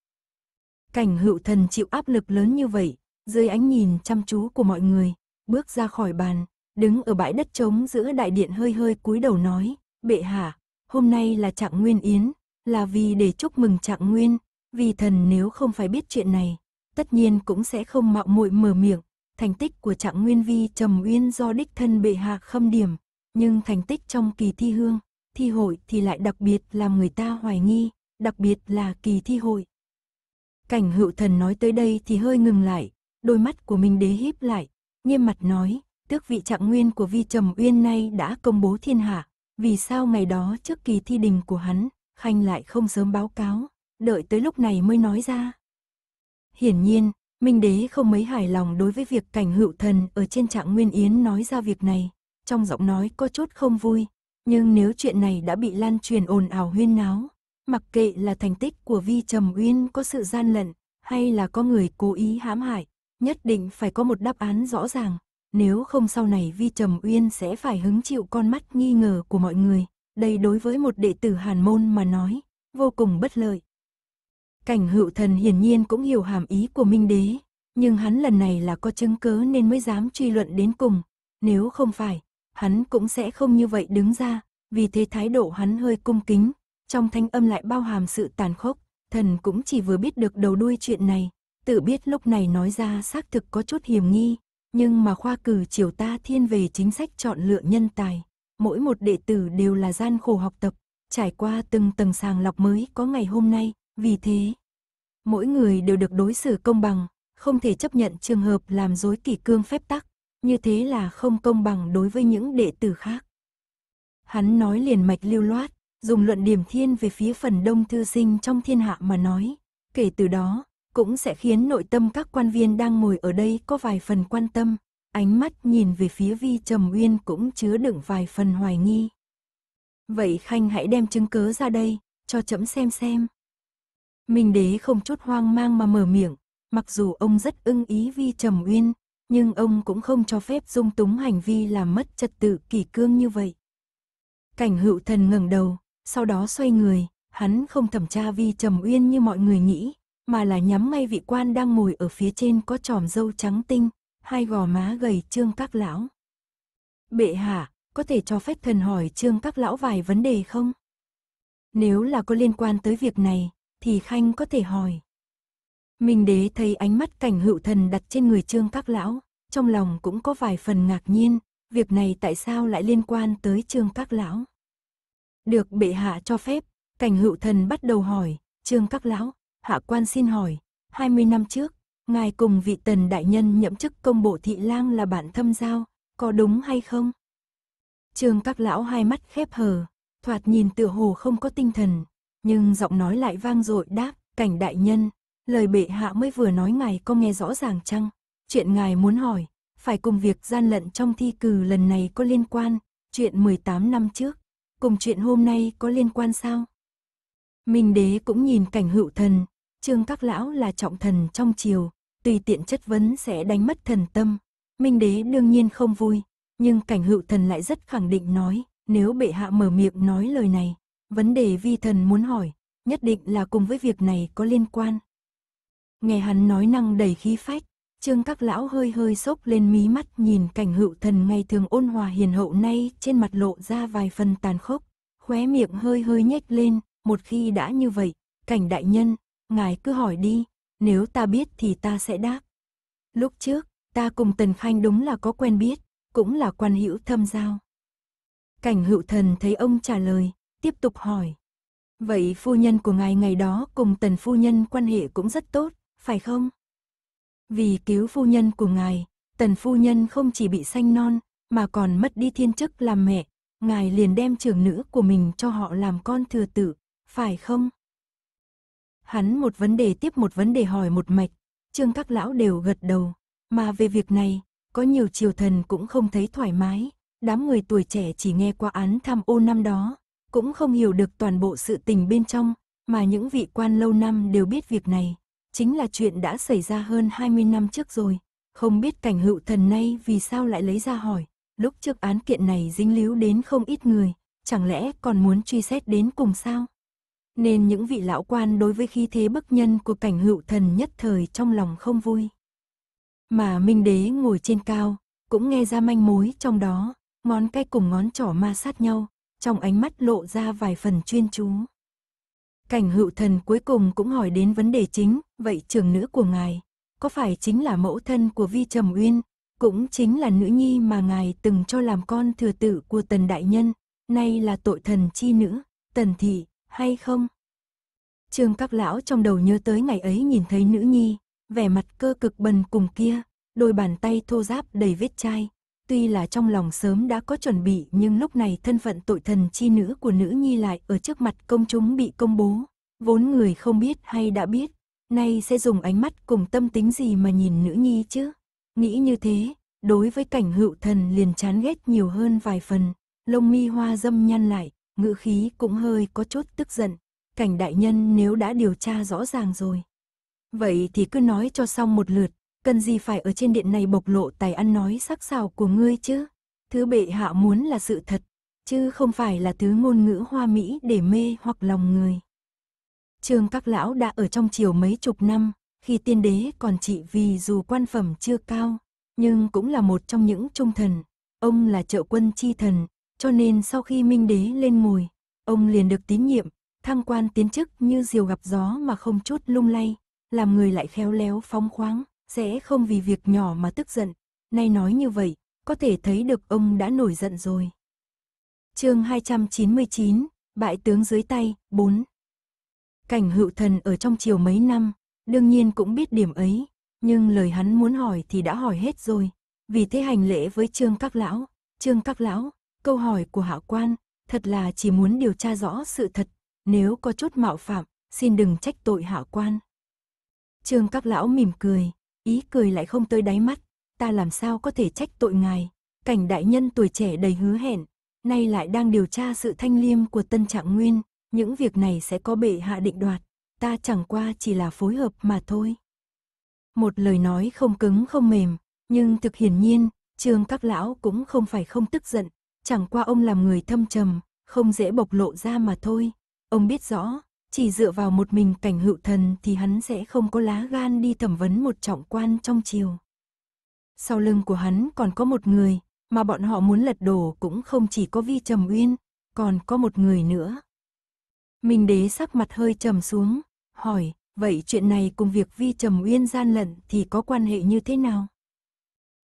Cảnh hữu thần chịu áp lực lớn như vậy, dưới ánh nhìn chăm chú của mọi người, bước ra khỏi bàn, đứng ở bãi đất trống giữa đại điện hơi hơi cúi đầu nói, bệ hạ, hôm nay là trạng nguyên yến, là vì để chúc mừng trạng nguyên, vì thần nếu không phải biết chuyện này, tất nhiên cũng sẽ không mạo muội mở miệng, thành tích của trạng nguyên vi trầm uyên do đích thân bệ hạ khâm điểm, nhưng thành tích trong kỳ thi hương, thi hội thì lại đặc biệt làm người ta hoài nghi, đặc biệt là kỳ thi hội. Cảnh hữu thần nói tới đây thì hơi ngừng lại, đôi mắt của mình đế híp lại, nghiêm mặt nói, tước vị trạng nguyên của vi trầm uyên nay đã công bố thiên hạ, vì sao ngày đó trước kỳ thi đình của hắn, Khanh lại không sớm báo cáo, đợi tới lúc này mới nói ra. Hiển nhiên, Minh Đế không mấy hài lòng đối với việc cảnh hữu thần ở trên trạng Nguyên Yến nói ra việc này, trong giọng nói có chút không vui, nhưng nếu chuyện này đã bị lan truyền ồn ào huyên náo, mặc kệ là thành tích của Vi Trầm Uyên có sự gian lận, hay là có người cố ý hãm hại, nhất định phải có một đáp án rõ ràng, nếu không sau này Vi Trầm Uyên sẽ phải hứng chịu con mắt nghi ngờ của mọi người, đây đối với một đệ tử Hàn môn mà nói, vô cùng bất lợi. Cảnh hữu thần hiển nhiên cũng hiểu hàm ý của Minh Đế, nhưng hắn lần này là có chứng cớ nên mới dám truy luận đến cùng, nếu không phải, hắn cũng sẽ không như vậy đứng ra, vì thế thái độ hắn hơi cung kính, trong thanh âm lại bao hàm sự tàn khốc, thần cũng chỉ vừa biết được đầu đuôi chuyện này, tự biết lúc này nói ra xác thực có chút hiểm nghi, nhưng mà khoa cử triều ta thiên về chính sách chọn lựa nhân tài, mỗi một đệ tử đều là gian khổ học tập, trải qua từng tầng sàng lọc mới có ngày hôm nay, vì thế, mỗi người đều được đối xử công bằng, không thể chấp nhận trường hợp làm dối kỷ cương phép tắc, như thế là không công bằng đối với những đệ tử khác. Hắn nói liền mạch lưu loát, dùng luận điểm thiên về phía phần đông thư sinh trong thiên hạ mà nói, kể từ đó, cũng sẽ khiến nội tâm các quan viên đang ngồi ở đây có vài phần quan tâm, ánh mắt nhìn về phía Vi Trầm Uyên cũng chứa đựng vài phần hoài nghi. Vậy Khanh hãy đem chứng cớ ra đây, cho chấm xem xem. Minh đế không chút hoang mang mà mở miệng, mặc dù ông rất ưng ý Vi Trầm Uyên, nhưng ông cũng không cho phép dung túng hành vi làm mất trật tự kỷ cương như vậy. Cảnh hữu thần ngẩng đầu, sau đó xoay người, hắn không thẩm tra Vi Trầm Uyên như mọi người nghĩ, mà là nhắm ngay vị quan đang ngồi ở phía trên có tròm dâu trắng tinh, hai gò má gầy trương các lão. Bệ hạ, có thể cho phép thần hỏi trương các lão vài vấn đề không? Nếu là có liên quan tới việc này, thì Khanh có thể hỏi. Minh đế thấy ánh mắt cảnh hữu thần đặt trên người trương các lão, trong lòng cũng có vài phần ngạc nhiên, việc này tại sao lại liên quan tới trương các lão. Được bệ hạ cho phép, cảnh hữu thần bắt đầu hỏi, trương các lão, hạ quan xin hỏi, 20 năm trước, ngài cùng vị tần đại nhân nhậm chức công bộ thị lang là bạn thâm giao, có đúng hay không? Trương các lão hai mắt khép hờ, thoạt nhìn tựa hồ không có tinh thần, nhưng giọng nói lại vang dội đáp, cảnh đại nhân, lời bệ hạ mới vừa nói ngài có nghe rõ ràng chăng? Chuyện ngài muốn hỏi, phải cùng việc gian lận trong thi cử lần này có liên quan, chuyện 18 năm trước, cùng chuyện hôm nay có liên quan sao? Minh đế cũng nhìn cảnh hữu thần, trương các lão là trọng thần trong triều, tùy tiện chất vấn sẽ đánh mất thần tâm. Minh đế đương nhiên không vui, nhưng cảnh hữu thần lại rất khẳng định nói, nếu bệ hạ mở miệng nói lời này, vấn đề vi thần muốn hỏi, nhất định là cùng với việc này có liên quan. Nghe hắn nói năng đầy khí phách, trương các lão hơi hơi sốc lên mí mắt nhìn cảnh hữu thần ngày thường ôn hòa hiền hậu nay trên mặt lộ ra vài phần tàn khốc, khóe miệng hơi hơi nhếch lên, một khi đã như vậy, cảnh đại nhân, ngài cứ hỏi đi, nếu ta biết thì ta sẽ đáp. Lúc trước, ta cùng Tần Khanh đúng là có quen biết, cũng là quan hữu thâm giao. Cảnh hữu thần thấy ông trả lời, tiếp tục hỏi. Vậy phu nhân của ngài ngày đó cùng tần phu nhân quan hệ cũng rất tốt, phải không? Vì cứu phu nhân của ngài, tần phu nhân không chỉ bị sanh non, mà còn mất đi thiên chức làm mẹ, ngài liền đem trưởng nữ của mình cho họ làm con thừa tử, phải không? Hắn một vấn đề tiếp một vấn đề hỏi một mạch, trương các lão đều gật đầu, mà về việc này, có nhiều triều thần cũng không thấy thoải mái, đám người tuổi trẻ chỉ nghe qua án tham ô năm đó, cũng không hiểu được toàn bộ sự tình bên trong, mà những vị quan lâu năm đều biết việc này, chính là chuyện đã xảy ra hơn 20 năm trước rồi, không biết cảnh hữu thần nay vì sao lại lấy ra hỏi, lúc trước án kiện này dính líu đến không ít người, chẳng lẽ còn muốn truy xét đến cùng sao? Nên những vị lão quan đối với khí thế bức nhân của cảnh hữu thần nhất thời trong lòng không vui. Mà Minh Đế ngồi trên cao, cũng nghe ra manh mối trong đó, ngón cái cùng ngón trỏ ma sát nhau, trong ánh mắt lộ ra vài phần chuyên chú. Cảnh hữu thần cuối cùng cũng hỏi đến vấn đề chính, vậy trưởng nữ của ngài, có phải chính là mẫu thân của Vi Trầm Uyên, cũng chính là nữ nhi mà ngài từng cho làm con thừa tử của tần đại nhân, nay là tội thần chi nữ, tần thị, hay không? Trương các lão trong đầu nhớ tới ngày ấy nhìn thấy nữ nhi, vẻ mặt cơ cực bần cùng kia, đôi bàn tay thô ráp đầy vết chai. Tuy là trong lòng sớm đã có chuẩn bị nhưng lúc này thân phận tội thần chi nữ của nữ nhi lại ở trước mặt công chúng bị công bố. Vốn người không biết hay đã biết, nay sẽ dùng ánh mắt cùng tâm tính gì mà nhìn nữ nhi chứ. Nghĩ như thế, đối với cảnh hữu thần liền chán ghét nhiều hơn vài phần, lông mi hoa dâm nhăn lại, ngữ khí cũng hơi có chút tức giận. Cảnh đại nhân nếu đã điều tra rõ ràng rồi, Vậy thì cứ nói cho xong một lượt, cần gì phải ở trên điện này bộc lộ tài ăn nói sắc sảo của ngươi chứ? Thứ bệ hạ muốn là sự thật, chứ không phải là thứ ngôn ngữ hoa mỹ để mê hoặc lòng người. Trương các lão đã ở trong triều mấy chục năm, khi tiên đế còn trị vì dù quan phẩm chưa cao, nhưng cũng là một trong những trung thần. Ông là trợ quân chi thần, cho nên sau khi Minh đế lên ngồi, ông liền được tín nhiệm, thăng quan tiến chức như diều gặp gió mà không chút lung lay làm người lại khéo léo phóng khoáng, sẽ không vì việc nhỏ mà tức giận. Nay nói như vậy, có thể thấy được ông đã nổi giận rồi. chương 299, Bại tướng dưới tay, 4 Cảnh hữu thần ở trong chiều mấy năm, đương nhiên cũng biết điểm ấy, nhưng lời hắn muốn hỏi thì đã hỏi hết rồi. Vì thế hành lễ với trương các lão, trương các lão, câu hỏi của hạ quan, thật là chỉ muốn điều tra rõ sự thật, nếu có chút mạo phạm, xin đừng trách tội hạ quan. Trương các lão mỉm cười, ý cười lại không tới đáy mắt, ta làm sao có thể trách tội ngài, cảnh đại nhân tuổi trẻ đầy hứa hẹn, nay lại đang điều tra sự thanh liêm của tân trạng nguyên, những việc này sẽ có bệ hạ định đoạt, ta chẳng qua chỉ là phối hợp mà thôi. Một lời nói không cứng không mềm, nhưng thực hiển nhiên, trương các lão cũng không phải không tức giận, chẳng qua ông làm người thâm trầm, không dễ bộc lộ ra mà thôi. Ông biết rõ, chỉ dựa vào một mình cảnh hữu thần thì hắn sẽ không có lá gan đi thẩm vấn một trọng quan trong triều. Sau lưng của hắn còn có một người, mà bọn họ muốn lật đổ cũng không chỉ có Vi Trầm Uyên, còn có một người nữa. Minh đế sắc mặt hơi trầm xuống, hỏi, vậy chuyện này cùng việc Vi Trầm Uyên gian lận thì có quan hệ như thế nào?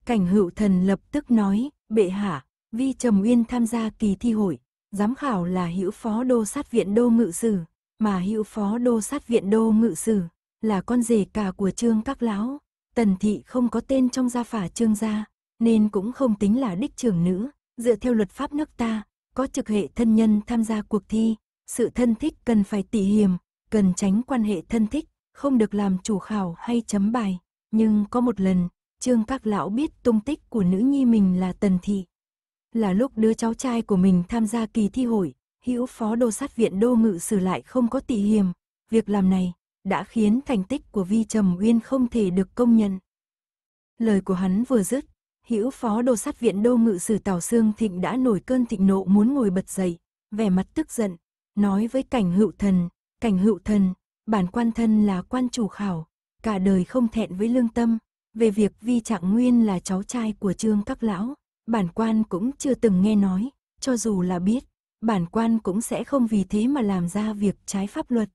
Cảnh hữu thần lập tức nói, bệ hạ, Vi Trầm Uyên tham gia kỳ thi hội, giám khảo là hữu phó đô sát viện đô ngự sử, mà hữu phó đô sát viện đô ngự sử, là con rể cả của trương các lão, tần thị không có tên trong gia phả trương gia, nên cũng không tính là đích trưởng nữ, Dựa theo luật pháp nước ta, có trực hệ thân nhân tham gia cuộc thi, sự thân thích cần phải tỉ hiềm, cần tránh quan hệ thân thích, không được làm chủ khảo hay chấm bài. Nhưng có một lần, Trương Các Lão biết tung tích của nữ nhi mình là Tần Thị. Là lúc đứa cháu trai của mình tham gia kỳ thi hội, hữu phó đô sát viện đô ngự sử lại không có tị hiềm. Việc làm này đã khiến thành tích của Vi Trầm Uyên không thể được công nhận. Lời của hắn vừa dứt, hữu phó đô sát viện đô ngự sử Tào Sương Thịnh đã nổi cơn thịnh nộ muốn ngồi bật dậy, vẻ mặt tức giận, nói với cảnh hữu thần, cảnh hữu thần, bản quan thân là quan chủ khảo, cả đời không thẹn với lương tâm, về việc Vi Trạng Nguyên là cháu trai của Trương Các Lão, bản quan cũng chưa từng nghe nói, cho dù là biết, bản quan cũng sẽ không vì thế mà làm ra việc trái pháp luật.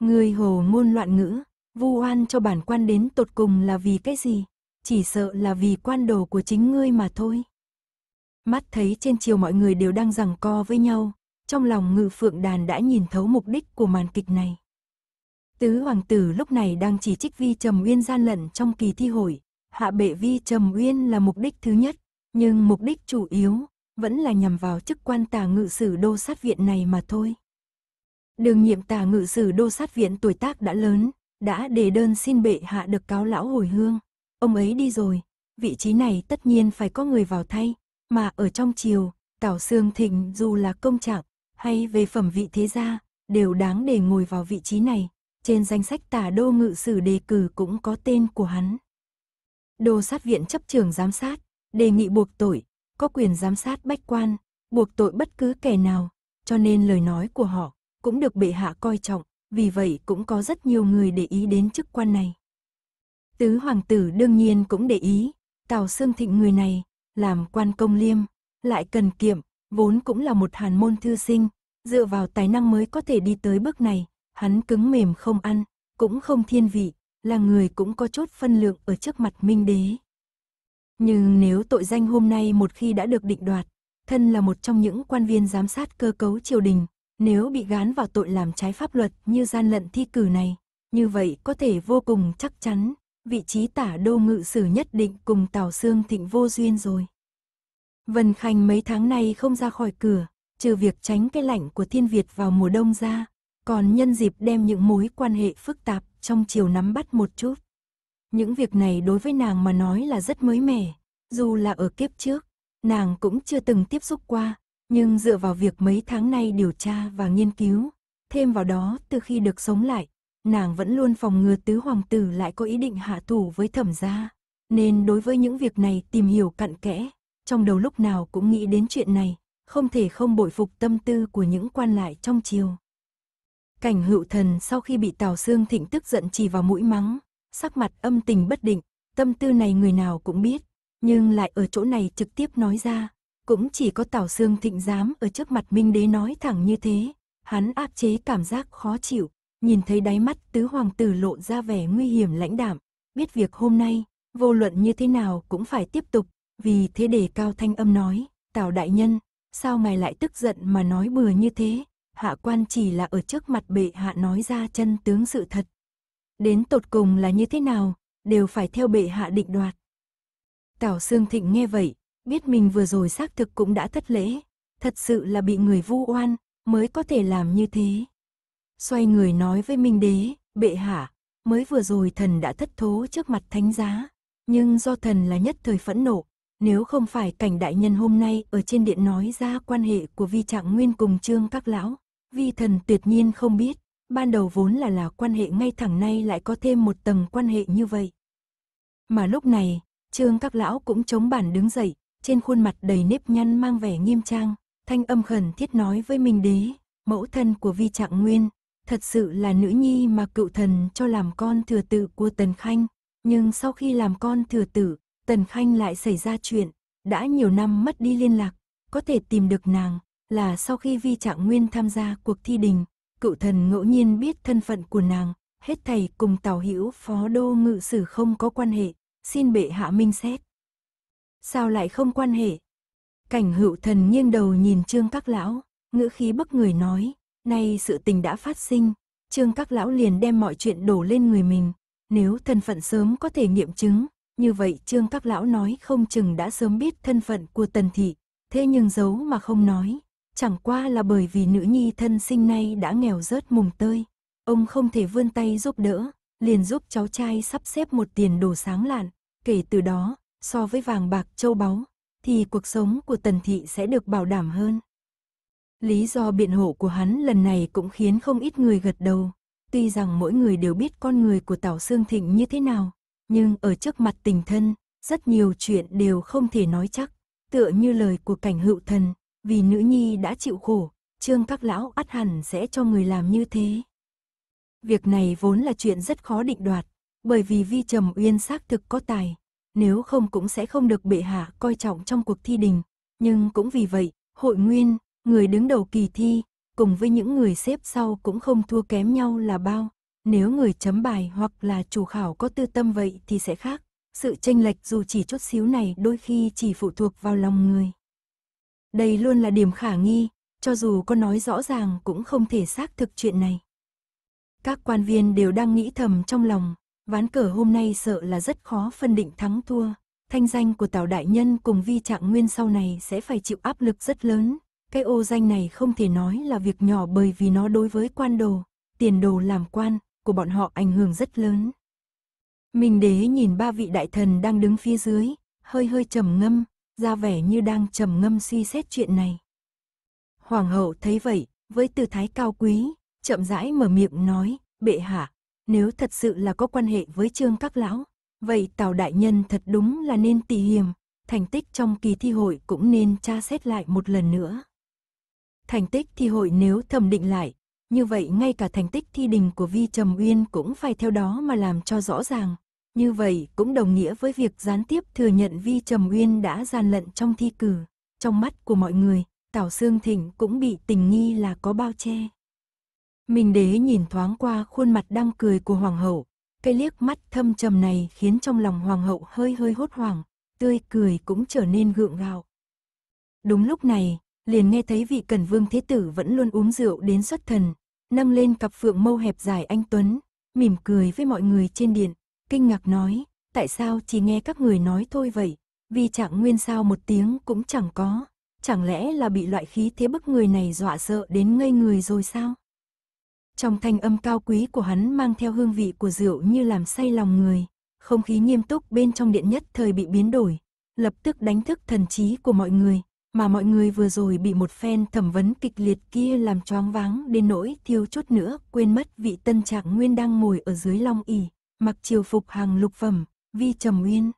Người hồ ngôn loạn ngữ, vu oan cho bản quan đến tột cùng là vì cái gì? Chỉ sợ là vì quan đồ của chính ngươi mà thôi. Mắt thấy trên chiều mọi người đều đang giằng co với nhau, trong lòng ngự phượng đàn đã nhìn thấu mục đích của màn kịch này. Tứ hoàng tử lúc này đang chỉ trích Vi Trầm Uyên gian lận trong kỳ thi hội, hạ bệ Vi Trầm Uyên là mục đích thứ nhất, nhưng mục đích chủ yếu vẫn là nhằm vào chức quan tả ngự sử đô sát viện này mà thôi. Đường nhiệm tả ngự sử đô sát viện tuổi tác đã lớn, đã đề đơn xin bệ hạ được cáo lão hồi hương. Ông ấy đi rồi, vị trí này tất nhiên phải có người vào thay, mà ở trong triều, Tảo Sương Thịnh dù là công trạng hay về phẩm vị thế gia, đều đáng để ngồi vào vị trí này. Trên danh sách tả đô ngự sử đề cử cũng có tên của hắn. Đô sát viện chấp trường giám sát, đề nghị buộc tội, có quyền giám sát bách quan, buộc tội bất cứ kẻ nào, cho nên lời nói của họ cũng được bệ hạ coi trọng, vì vậy cũng có rất nhiều người để ý đến chức quan này. Tứ hoàng tử đương nhiên cũng để ý, Tào Sương Thịnh người này, làm quan công liêm, lại cần kiệm, vốn cũng là một hàn môn thư sinh, dựa vào tài năng mới có thể đi tới bước này, hắn cứng mềm không ăn, cũng không thiên vị, là người cũng có chốt phân lượng ở trước mặt minh đế. Nhưng nếu tội danh hôm nay một khi đã được định đoạt, thân là một trong những quan viên giám sát cơ cấu triều đình, nếu bị gán vào tội làm trái pháp luật như gian lận thi cử này, như vậy có thể vô cùng chắc chắn, vị trí tả đô ngự sử nhất định cùng Tào Sương Thịnh vô duyên rồi. Vân Khanh mấy tháng nay không ra khỏi cửa, trừ việc tránh cái lạnh của thiên Việt vào mùa đông ra, còn nhân dịp đem những mối quan hệ phức tạp trong chiều nắm bắt một chút. Những việc này đối với nàng mà nói là rất mới mẻ, dù là ở kiếp trước, nàng cũng chưa từng tiếp xúc qua, nhưng dựa vào việc mấy tháng nay điều tra và nghiên cứu, thêm vào đó từ khi được sống lại, nàng vẫn luôn phòng ngừa tứ hoàng tử lại có ý định hạ thủ với thẩm gia, nên đối với những việc này tìm hiểu cặn kẽ, trong đầu lúc nào cũng nghĩ đến chuyện này, không thể không bội phục tâm tư của những quan lại trong triều. Cảnh hữu thần sau khi bị Tào Sương Thịnh tức giận chỉ vào mũi mắng, sắc mặt âm tình bất định, tâm tư này người nào cũng biết, nhưng lại ở chỗ này trực tiếp nói ra, cũng chỉ có Tào Sương Thịnh dám ở trước mặt Minh Đế nói thẳng như thế, hắn áp chế cảm giác khó chịu, nhìn thấy đáy mắt tứ hoàng tử lộ ra vẻ nguy hiểm lãnh đạm, biết việc hôm nay, vô luận như thế nào cũng phải tiếp tục, vì thế để cao thanh âm nói, Tào đại nhân, sao ngài lại tức giận mà nói bừa như thế, hạ quan chỉ là ở trước mặt bệ hạ nói ra chân tướng sự thật. Đến tột cùng là như thế nào, đều phải theo bệ hạ định đoạt. Tảo Sương Thịnh nghe vậy, biết mình vừa rồi xác thực cũng đã thất lễ, thật sự là bị người vu oan, mới có thể làm như thế. Xoay người nói với Minh Đế, bệ hạ, mới vừa rồi thần đã thất thố trước mặt thánh giá, nhưng do thần là nhất thời phẫn nộ, nếu không phải cảnh đại nhân hôm nay ở trên điện nói ra quan hệ của vi trạng nguyên cùng trương các lão, vi thần tuyệt nhiên không biết, ban đầu vốn là là quan hệ ngay thẳng nay lại có thêm một tầng quan hệ như vậy. Mà lúc này, trương các lão cũng chống bản đứng dậy, trên khuôn mặt đầy nếp nhăn mang vẻ nghiêm trang, thanh âm khẩn thiết nói với Minh Đế, mẫu thân của vi trạng nguyên, thật sự là nữ nhi mà cựu thần cho làm con thừa tự của Tần Khanh, nhưng sau khi làm con thừa tử, Tần Khanh lại xảy ra chuyện, đã nhiều năm mất đi liên lạc, có thể tìm được nàng, là sau khi Vi Trạng Nguyên tham gia cuộc thi đình, cựu thần ngẫu nhiên biết thân phận của nàng, hết thầy cùng Tào Hữu phó đô ngự sử không có quan hệ, xin bệ hạ minh xét. Sao lại không quan hệ? Cảnh hữu thần nghiêng đầu nhìn trương các lão, ngữ khí bức người nói, nay sự tình đã phát sinh, trương các lão liền đem mọi chuyện đổ lên người mình, nếu thân phận sớm có thể nghiệm chứng, như vậy trương các lão nói không chừng đã sớm biết thân phận của tần thị, thế nhưng giấu mà không nói, chẳng qua là bởi vì nữ nhi thân sinh nay đã nghèo rớt mùng tơi. Ông không thể vươn tay giúp đỡ, liền giúp cháu trai sắp xếp một tiền đồ sáng lạn, kể từ đó, so với vàng bạc châu báu, thì cuộc sống của Tần Thị sẽ được bảo đảm hơn. Lý do biện hộ của hắn lần này cũng khiến không ít người gật đầu, tuy rằng mỗi người đều biết con người của Tào Sương Thịnh như thế nào, nhưng ở trước mặt tình thân, rất nhiều chuyện đều không thể nói chắc, tựa như lời của cảnh hữu thần, vì nữ nhi đã chịu khổ, trương các lão ắt hẳn sẽ cho người làm như thế. Việc này vốn là chuyện rất khó định đoạt, bởi vì vi trầm uyên xác thực có tài, nếu không cũng sẽ không được bệ hạ coi trọng trong cuộc thi đình, nhưng cũng vì vậy, hội nguyên, người đứng đầu kỳ thi, cùng với những người xếp sau cũng không thua kém nhau là bao. Nếu người chấm bài hoặc là chủ khảo có tư tâm vậy thì sẽ khác. Sự tranh lệch dù chỉ chút xíu này đôi khi chỉ phụ thuộc vào lòng người. Đây luôn là điểm khả nghi, cho dù có nói rõ ràng cũng không thể xác thực chuyện này. Các quan viên đều đang nghĩ thầm trong lòng, ván cờ hôm nay sợ là rất khó phân định thắng thua. Thanh danh của Tào Đại Nhân cùng vi trạng nguyên sau này sẽ phải chịu áp lực rất lớn. Cái ô danh này không thể nói là việc nhỏ bởi vì nó đối với quan đồ, tiền đồ làm quan, của bọn họ ảnh hưởng rất lớn. Minh đế nhìn ba vị đại thần đang đứng phía dưới, hơi hơi trầm ngâm, ra vẻ như đang trầm ngâm suy xét chuyện này. Hoàng hậu thấy vậy, với tư thái cao quý, chậm rãi mở miệng nói, bệ hạ, nếu thật sự là có quan hệ với trương các lão, vậy Tào Đại Nhân thật đúng là nên tỉ hiềm, thành tích trong kỳ thi hội cũng nên tra xét lại một lần nữa. Thành tích thi hội nếu thẩm định lại, như vậy ngay cả thành tích thi đình của Vi Trầm Uyên cũng phải theo đó mà làm cho rõ ràng. Như vậy cũng đồng nghĩa với việc gián tiếp thừa nhận Vi Trầm Uyên đã gian lận trong thi cử. Trong mắt của mọi người, Tảo Sương Thịnh cũng bị tình nghi là có bao che. Minh đế nhìn thoáng qua khuôn mặt đang cười của hoàng hậu, cái liếc mắt thâm trầm này khiến trong lòng hoàng hậu hơi hơi hốt hoảng, tươi cười cũng trở nên gượng gạo. Đúng lúc này, liền nghe thấy vị Cẩn Vương Thế Tử vẫn luôn uống rượu đến xuất thần, nâng lên cặp phượng mâu hẹp dài anh Tuấn, mỉm cười với mọi người trên điện, kinh ngạc nói, tại sao chỉ nghe các người nói thôi vậy, vì chẳng nguyên sao một tiếng cũng chẳng có, chẳng lẽ là bị loại khí thế bức người này dọa sợ đến ngây người rồi sao? Trong thanh âm cao quý của hắn mang theo hương vị của rượu như làm say lòng người, không khí nghiêm túc bên trong điện nhất thời bị biến đổi, lập tức đánh thức thần trí của mọi người, mà mọi người vừa rồi bị một phen thẩm vấn kịch liệt kia làm choáng váng đến nỗi thiếu chút nữa quên mất vị tân trạng nguyên đang ngồi ở dưới long ỉ, mặc triều phục hàng lục phẩm, vi trầm uyên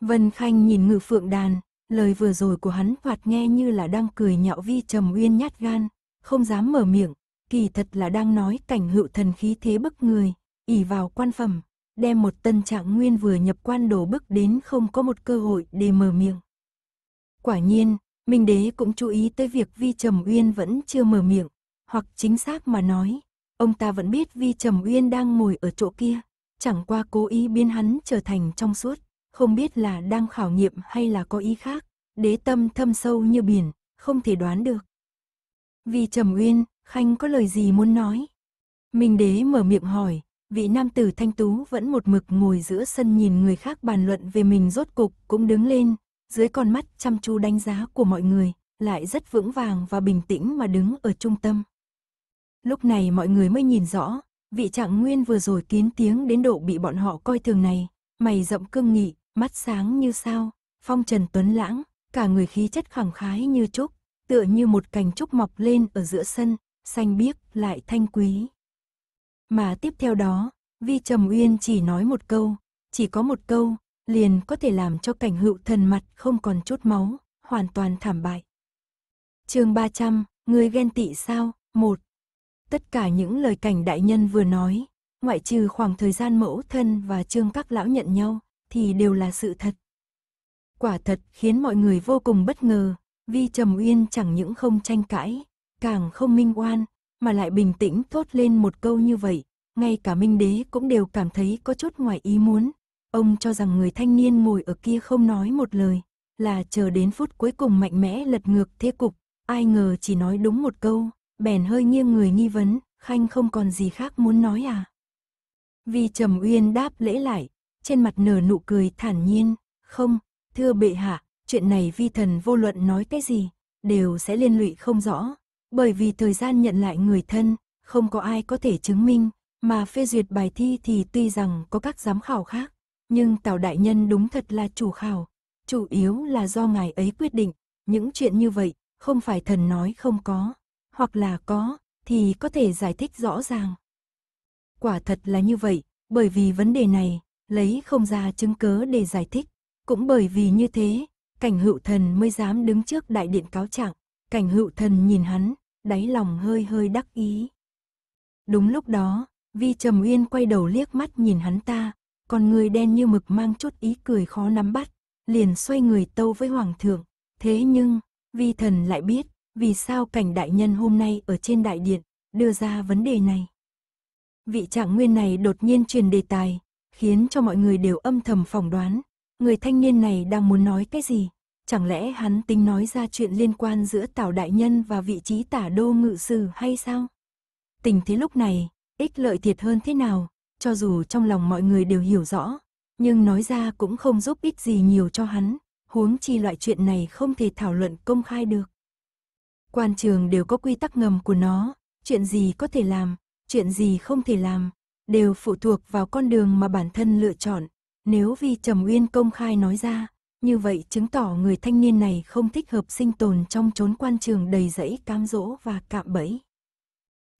Vân Khanh nhìn ngự phượng đàn, lời vừa rồi của hắn thoạt nghe như là đang cười nhạo vi trầm uyên nhát gan, không dám mở miệng, kỳ thật là đang nói cảnh hữu thần khí thế bức người, ỉ vào quan phẩm, đem một tân trạng nguyên vừa nhập quan đổ bức đến không có một cơ hội để mở miệng. Quả nhiên, Minh Đế cũng chú ý tới việc Vi Trầm Uyên vẫn chưa mở miệng, hoặc chính xác mà nói, ông ta vẫn biết Vi Trầm Uyên đang ngồi ở chỗ kia, chẳng qua cố ý biến hắn trở thành trong suốt, không biết là đang khảo nghiệm hay là có ý khác, đế tâm thâm sâu như biển, không thể đoán được. vì Trầm Uyên, Khanh có lời gì muốn nói? Minh Đế mở miệng hỏi, vị nam tử thanh tú vẫn một mực ngồi giữa sân nhìn người khác bàn luận về mình rốt cục cũng đứng lên, dưới con mắt chăm chú đánh giá của mọi người, lại rất vững vàng và bình tĩnh mà đứng ở trung tâm. Lúc này mọi người mới nhìn rõ, vị trạng nguyên vừa rồi kín tiếng đến độ bị bọn họ coi thường này, mày rậm cương nghị, mắt sáng như sao, phong trần tuấn lãng, cả người khí chất khẳng khái như trúc, tựa như một cành trúc mọc lên ở giữa sân, xanh biếc lại thanh quý. Mà tiếp theo đó, Vi Trầm Uyên chỉ nói một câu, chỉ có một câu, liền có thể làm cho cảnh hữu thần mặt không còn chút máu, hoàn toàn thảm bại. chương 300, người ghen tị sao? một Tất cả những lời cảnh đại nhân vừa nói, ngoại trừ khoảng thời gian mẫu thân và trương các lão nhận nhau, thì đều là sự thật. Quả thật khiến mọi người vô cùng bất ngờ, Vi Trầm Uyên chẳng những không tranh cãi, càng không minh oan, mà lại bình tĩnh thốt lên một câu như vậy, ngay cả Minh Đế cũng đều cảm thấy có chút ngoài ý muốn, Ông cho rằng người thanh niên ngồi ở kia không nói một lời, là chờ đến phút cuối cùng mạnh mẽ lật ngược thế cục, ai ngờ chỉ nói đúng một câu, bèn hơi nghiêng người nghi vấn, Khanh không còn gì khác muốn nói à. Vì Trầm Uyên đáp lễ lại, trên mặt nở nụ cười thản nhiên, không, thưa bệ hạ, chuyện này vi thần vô luận nói cái gì, đều sẽ liên lụy không rõ, bởi vì thời gian nhận lại người thân, không có ai có thể chứng minh, mà phê duyệt bài thi thì tuy rằng có các giám khảo khác, nhưng Tào Đại Nhân đúng thật là chủ khảo, chủ yếu là do ngài ấy quyết định, những chuyện như vậy, không phải thần nói không có, hoặc là có, thì có thể giải thích rõ ràng. Quả thật là như vậy, bởi vì vấn đề này, lấy không ra chứng cớ để giải thích, cũng bởi vì như thế, cảnh hữu thần mới dám đứng trước đại điện cáo trạng, cảnh hữu thần nhìn hắn, đáy lòng hơi hơi đắc ý. Đúng lúc đó, Vi Trầm Uyên quay đầu liếc mắt nhìn hắn ta, còn người đen như mực mang chút ý cười khó nắm bắt, liền xoay người tâu với Hoàng thượng. Thế nhưng, Vi Thần lại biết, vì sao cảnh đại nhân hôm nay ở trên đại điện, đưa ra vấn đề này. Vị trạng nguyên này đột nhiên truyền đề tài, khiến cho mọi người đều âm thầm phỏng đoán, người thanh niên này đang muốn nói cái gì. Chẳng lẽ hắn tính nói ra chuyện liên quan giữa Tào Đại Nhân và vị trí tả đô ngự sử hay sao? Tình thế lúc này, ích lợi thiệt hơn thế nào, cho dù trong lòng mọi người đều hiểu rõ, nhưng nói ra cũng không giúp ích gì nhiều cho hắn, huống chi loại chuyện này không thể thảo luận công khai được. Quan trường đều có quy tắc ngầm của nó, chuyện gì có thể làm, chuyện gì không thể làm, đều phụ thuộc vào con đường mà bản thân lựa chọn. Nếu vì Trầm Uyên công khai nói ra, như vậy chứng tỏ người thanh niên này không thích hợp sinh tồn trong chốn quan trường đầy rẫy cám dỗ và cạm bẫy.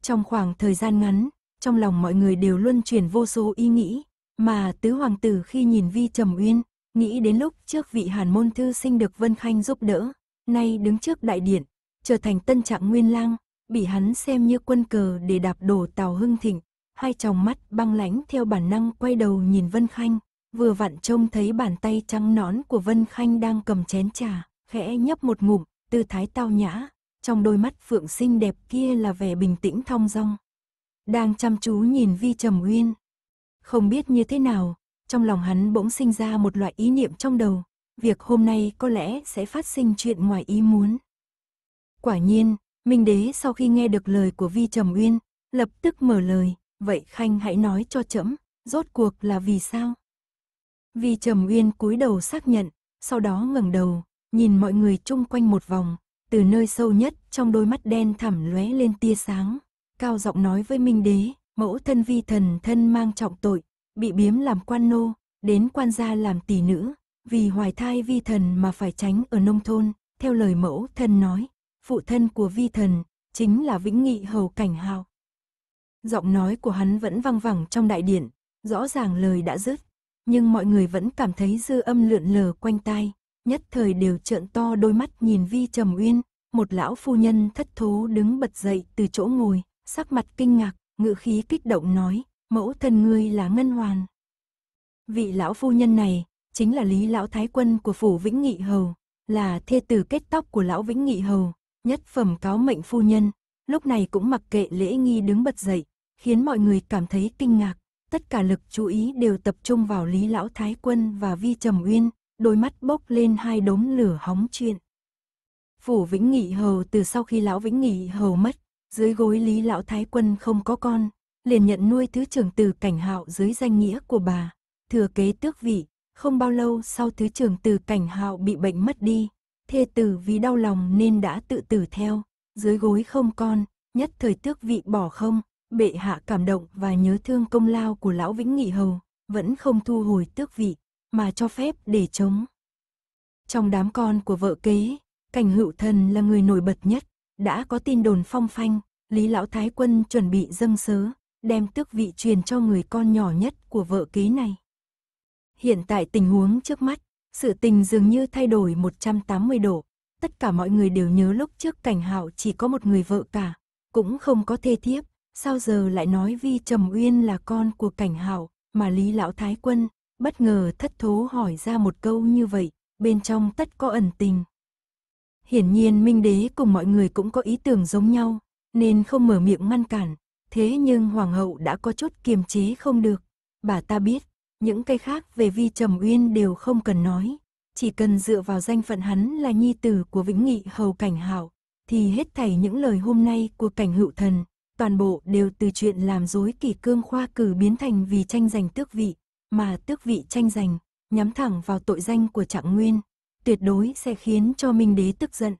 Trong khoảng thời gian ngắn, trong lòng mọi người đều luân chuyển vô số ý nghĩ, mà tứ hoàng tử khi nhìn Vi Trầm Uyên, nghĩ đến lúc trước vị Hàn môn thư sinh được Vân Khanh giúp đỡ, nay đứng trước đại điện, trở thành tân trạng nguyên lang, bị hắn xem như quân cờ để đạp đổ Tào Hưng Thịnh, hai tròng mắt băng lãnh theo bản năng quay đầu nhìn Vân Khanh, vừa vặn trông thấy bàn tay trắng nõn của Vân Khanh đang cầm chén trà, khẽ nhấp một ngụm, tư thái tao nhã, trong đôi mắt phượng xinh đẹp kia là vẻ bình tĩnh thong dong. Đang chăm chú nhìn Vi Trầm Uyên. Không biết như thế nào, trong lòng hắn bỗng sinh ra một loại ý niệm trong đầu, việc hôm nay có lẽ sẽ phát sinh chuyện ngoài ý muốn. Quả nhiên, Minh Đế sau khi nghe được lời của Vi Trầm Uyên, lập tức mở lời, vậy Khanh hãy nói cho trẫm, rốt cuộc là vì sao? Vi Trầm Uyên cúi đầu xác nhận, sau đó ngẩng đầu, nhìn mọi người chung quanh một vòng, từ nơi sâu nhất trong đôi mắt đen thẳm lóe lên tia sáng, cao giọng nói với Minh Đế, mẫu thân Vi thần thân mang trọng tội, bị biếm làm quan nô, đến quan gia làm tỷ nữ, vì hoài thai Vi thần mà phải tránh ở nông thôn, theo lời mẫu thân nói, phụ thân của Vi thần chính là Vĩnh Nghị hầu cảnh hào. Giọng nói của hắn vẫn vang vẳng trong đại điện, rõ ràng lời đã dứt, nhưng mọi người vẫn cảm thấy dư âm lượn lờ quanh tai, nhất thời đều trợn to đôi mắt nhìn Vi Trầm Uyên, một lão phu nhân thất thố đứng bật dậy từ chỗ ngồi, sắc mặt kinh ngạc, ngữ khí kích động nói, mẫu thân ngươi là Ngân Hoàn. Vị lão phu nhân này, chính là Lý Lão Thái Quân của Phủ Vĩnh Nghị Hầu, là thê tử kết tóc của Lão Vĩnh Nghị Hầu, nhất phẩm cáo mệnh phu nhân, lúc này cũng mặc kệ lễ nghi đứng bật dậy, khiến mọi người cảm thấy kinh ngạc, tất cả lực chú ý đều tập trung vào Lý Lão Thái Quân và Vi Trầm Uyên, đôi mắt bốc lên hai đốm lửa hóng chuyện. Phủ Vĩnh Nghị Hầu từ sau khi Lão Vĩnh Nghị Hầu mất, dưới gối Lý Lão Thái Quân không có con, liền nhận nuôi thứ trưởng từ cảnh hạo dưới danh nghĩa của bà, thừa kế tước vị, không bao lâu sau thứ trưởng từ cảnh hạo bị bệnh mất đi, thê tử vì đau lòng nên đã tự tử theo, dưới gối không con, nhất thời tước vị bỏ không, bệ hạ cảm động và nhớ thương công lao của lão Vĩnh Nghị Hầu, vẫn không thu hồi tước vị, mà cho phép để chống. Trong đám con của vợ kế, cảnh hữu thần là người nổi bật nhất, đã có tin đồn phong phanh, Lý Lão Thái Quân chuẩn bị dâng sớ, đem tước vị truyền cho người con nhỏ nhất của vợ kế này. Hiện tại tình huống trước mắt, sự tình dường như thay đổi 180 độ, tất cả mọi người đều nhớ lúc trước cảnh hạo chỉ có một người vợ cả, cũng không có thê thiếp, sao giờ lại nói Vi Trầm Uyên là con của cảnh hạo, mà Lý Lão Thái Quân, bất ngờ thất thố hỏi ra một câu như vậy, bên trong tất có ẩn tình. Hiển nhiên Minh Đế cùng mọi người cũng có ý tưởng giống nhau, nên không mở miệng ngăn cản, thế nhưng Hoàng hậu đã có chút kiềm chế không được, bà ta biết, những cây khác về Vi Trầm Uyên đều không cần nói, chỉ cần dựa vào danh phận hắn là nhi tử của Vĩnh Nghị Hầu Cảnh Hạo, thì hết thảy những lời hôm nay của Cảnh Hữu Thần, toàn bộ đều từ chuyện làm dối kỷ cương khoa cử biến thành vì tranh giành tước vị, mà tước vị tranh giành, nhắm thẳng vào tội danh của Trạng Nguyên. tuyệt đối sẽ khiến cho Minh Đế tức giận.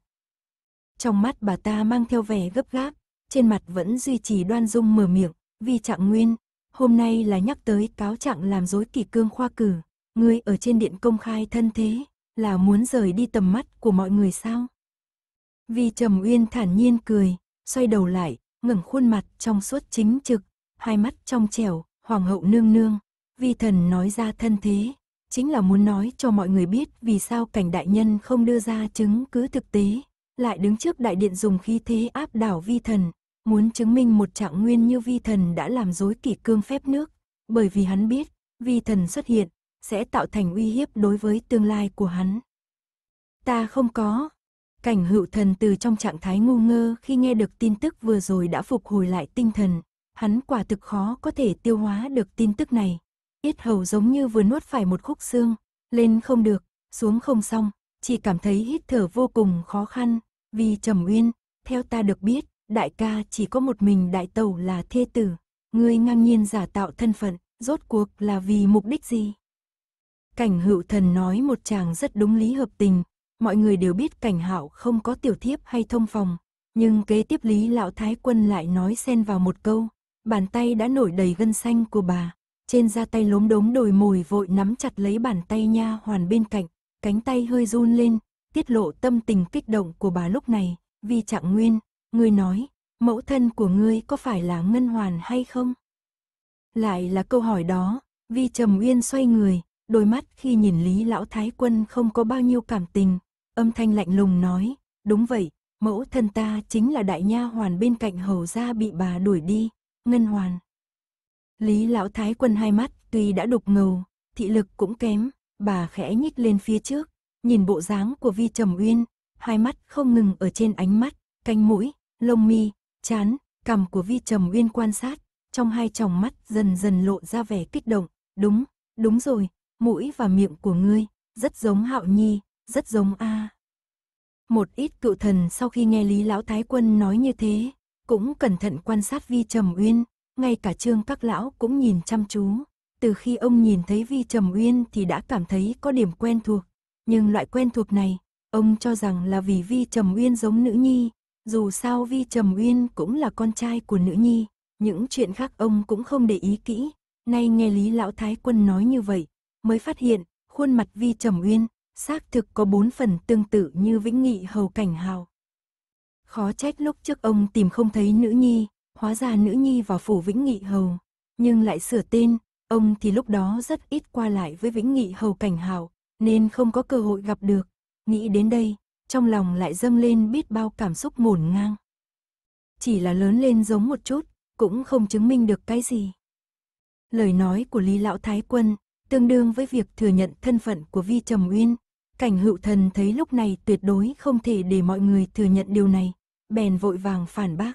Trong mắt bà ta mang theo vẻ gấp gáp, trên mặt vẫn duy trì đoan dung mở miệng, vì trạng nguyên, hôm nay là nhắc tới cáo trạng làm dối kỷ cương khoa cử, ngươi ở trên điện công khai thân thế, là muốn rời đi tầm mắt của mọi người sao? Vì Trầm Uyên thản nhiên cười, xoay đầu lại, ngẩng khuôn mặt trong suốt chính trực, hai mắt trong trẻo, hoàng hậu nương nương, vi thần nói ra thân thế, chính là muốn nói cho mọi người biết vì sao cảnh đại nhân không đưa ra chứng cứ thực tế, lại đứng trước đại điện dùng khí thế áp đảo vi thần, muốn chứng minh một trạng nguyên như vi thần đã làm dối kỷ cương phép nước, bởi vì hắn biết, vi thần xuất hiện, sẽ tạo thành uy hiếp đối với tương lai của hắn. Ta không có. Cảnh hữu thần từ trong trạng thái ngu ngơ khi nghe được tin tức vừa rồi đã phục hồi lại tinh thần, hắn quả thực khó có thể tiêu hóa được tin tức này. Yết hầu giống như vừa nuốt phải một khúc xương, lên không được, xuống không xong, chỉ cảm thấy hít thở vô cùng khó khăn, vì Trầm Uyên, theo ta được biết, đại ca chỉ có một mình đại tẩu là thê tử, ngươi ngang nhiên giả tạo thân phận, rốt cuộc là vì mục đích gì? Cảnh hữu thần nói một chàng rất đúng lý hợp tình, mọi người đều biết cảnh hạo không có tiểu thiếp hay thông phòng, nhưng kế tiếp lý lão thái quân lại nói xen vào một câu, bàn tay đã nổi đầy gân xanh của bà, trên da tay lốm đốm đồi mồi vội nắm chặt lấy bàn tay nha hoàn bên cạnh, cánh tay hơi run lên, tiết lộ tâm tình kích động của bà lúc này, vì trạng nguyên, ngươi nói, mẫu thân của ngươi có phải là ngân hoàn hay không? Lại là câu hỏi đó, vi trầm uyên xoay người, đôi mắt khi nhìn Lý Lão Thái Quân không có bao nhiêu cảm tình, âm thanh lạnh lùng nói, đúng vậy, mẫu thân ta chính là đại nha hoàn bên cạnh hầu gia bị bà đuổi đi, ngân hoàn. Lý Lão Thái Quân hai mắt tuy đã đục ngầu, thị lực cũng kém, bà khẽ nhích lên phía trước, nhìn bộ dáng của Vi Trầm Uyên, hai mắt không ngừng ở trên ánh mắt, cánh mũi, lông mi, chán, cằm của Vi Trầm Uyên quan sát, trong hai tròng mắt dần dần lộ ra vẻ kích động, đúng, đúng rồi, mũi và miệng của ngươi, rất giống Hạo Nhi, rất giống a. Một ít cựu thần sau khi nghe Lý Lão Thái Quân nói như thế, cũng cẩn thận quan sát Vi Trầm Uyên, ngay cả trương các lão cũng nhìn chăm chú. Từ khi ông nhìn thấy Vi Trầm Uyên thì đã cảm thấy có điểm quen thuộc, nhưng loại quen thuộc này, ông cho rằng là vì Vi Trầm Uyên giống nữ nhi, dù sao Vi Trầm Uyên cũng là con trai của nữ nhi, những chuyện khác ông cũng không để ý kỹ. Nay nghe Lý Lão Thái Quân nói như vậy, mới phát hiện, khuôn mặt Vi Trầm Uyên, xác thực có bốn phần tương tự như Vĩnh Nghị Hầu Cảnh Hào. Khó trách lúc trước ông tìm không thấy nữ nhi, hóa ra nữ nhi vào phủ Vĩnh Nghị Hầu, nhưng lại sửa tên, ông thì lúc đó rất ít qua lại với Vĩnh Nghị Hầu Cảnh Hào, nên không có cơ hội gặp được. Nghĩ đến đây, trong lòng lại dâng lên biết bao cảm xúc ngổn ngang. Chỉ là lớn lên giống một chút, cũng không chứng minh được cái gì. Lời nói của Lý Lão Thái Quân, tương đương với việc thừa nhận thân phận của Vi Trầm Uyên. Cảnh hữu thần thấy lúc này tuyệt đối không thể để mọi người thừa nhận điều này, bèn vội vàng phản bác.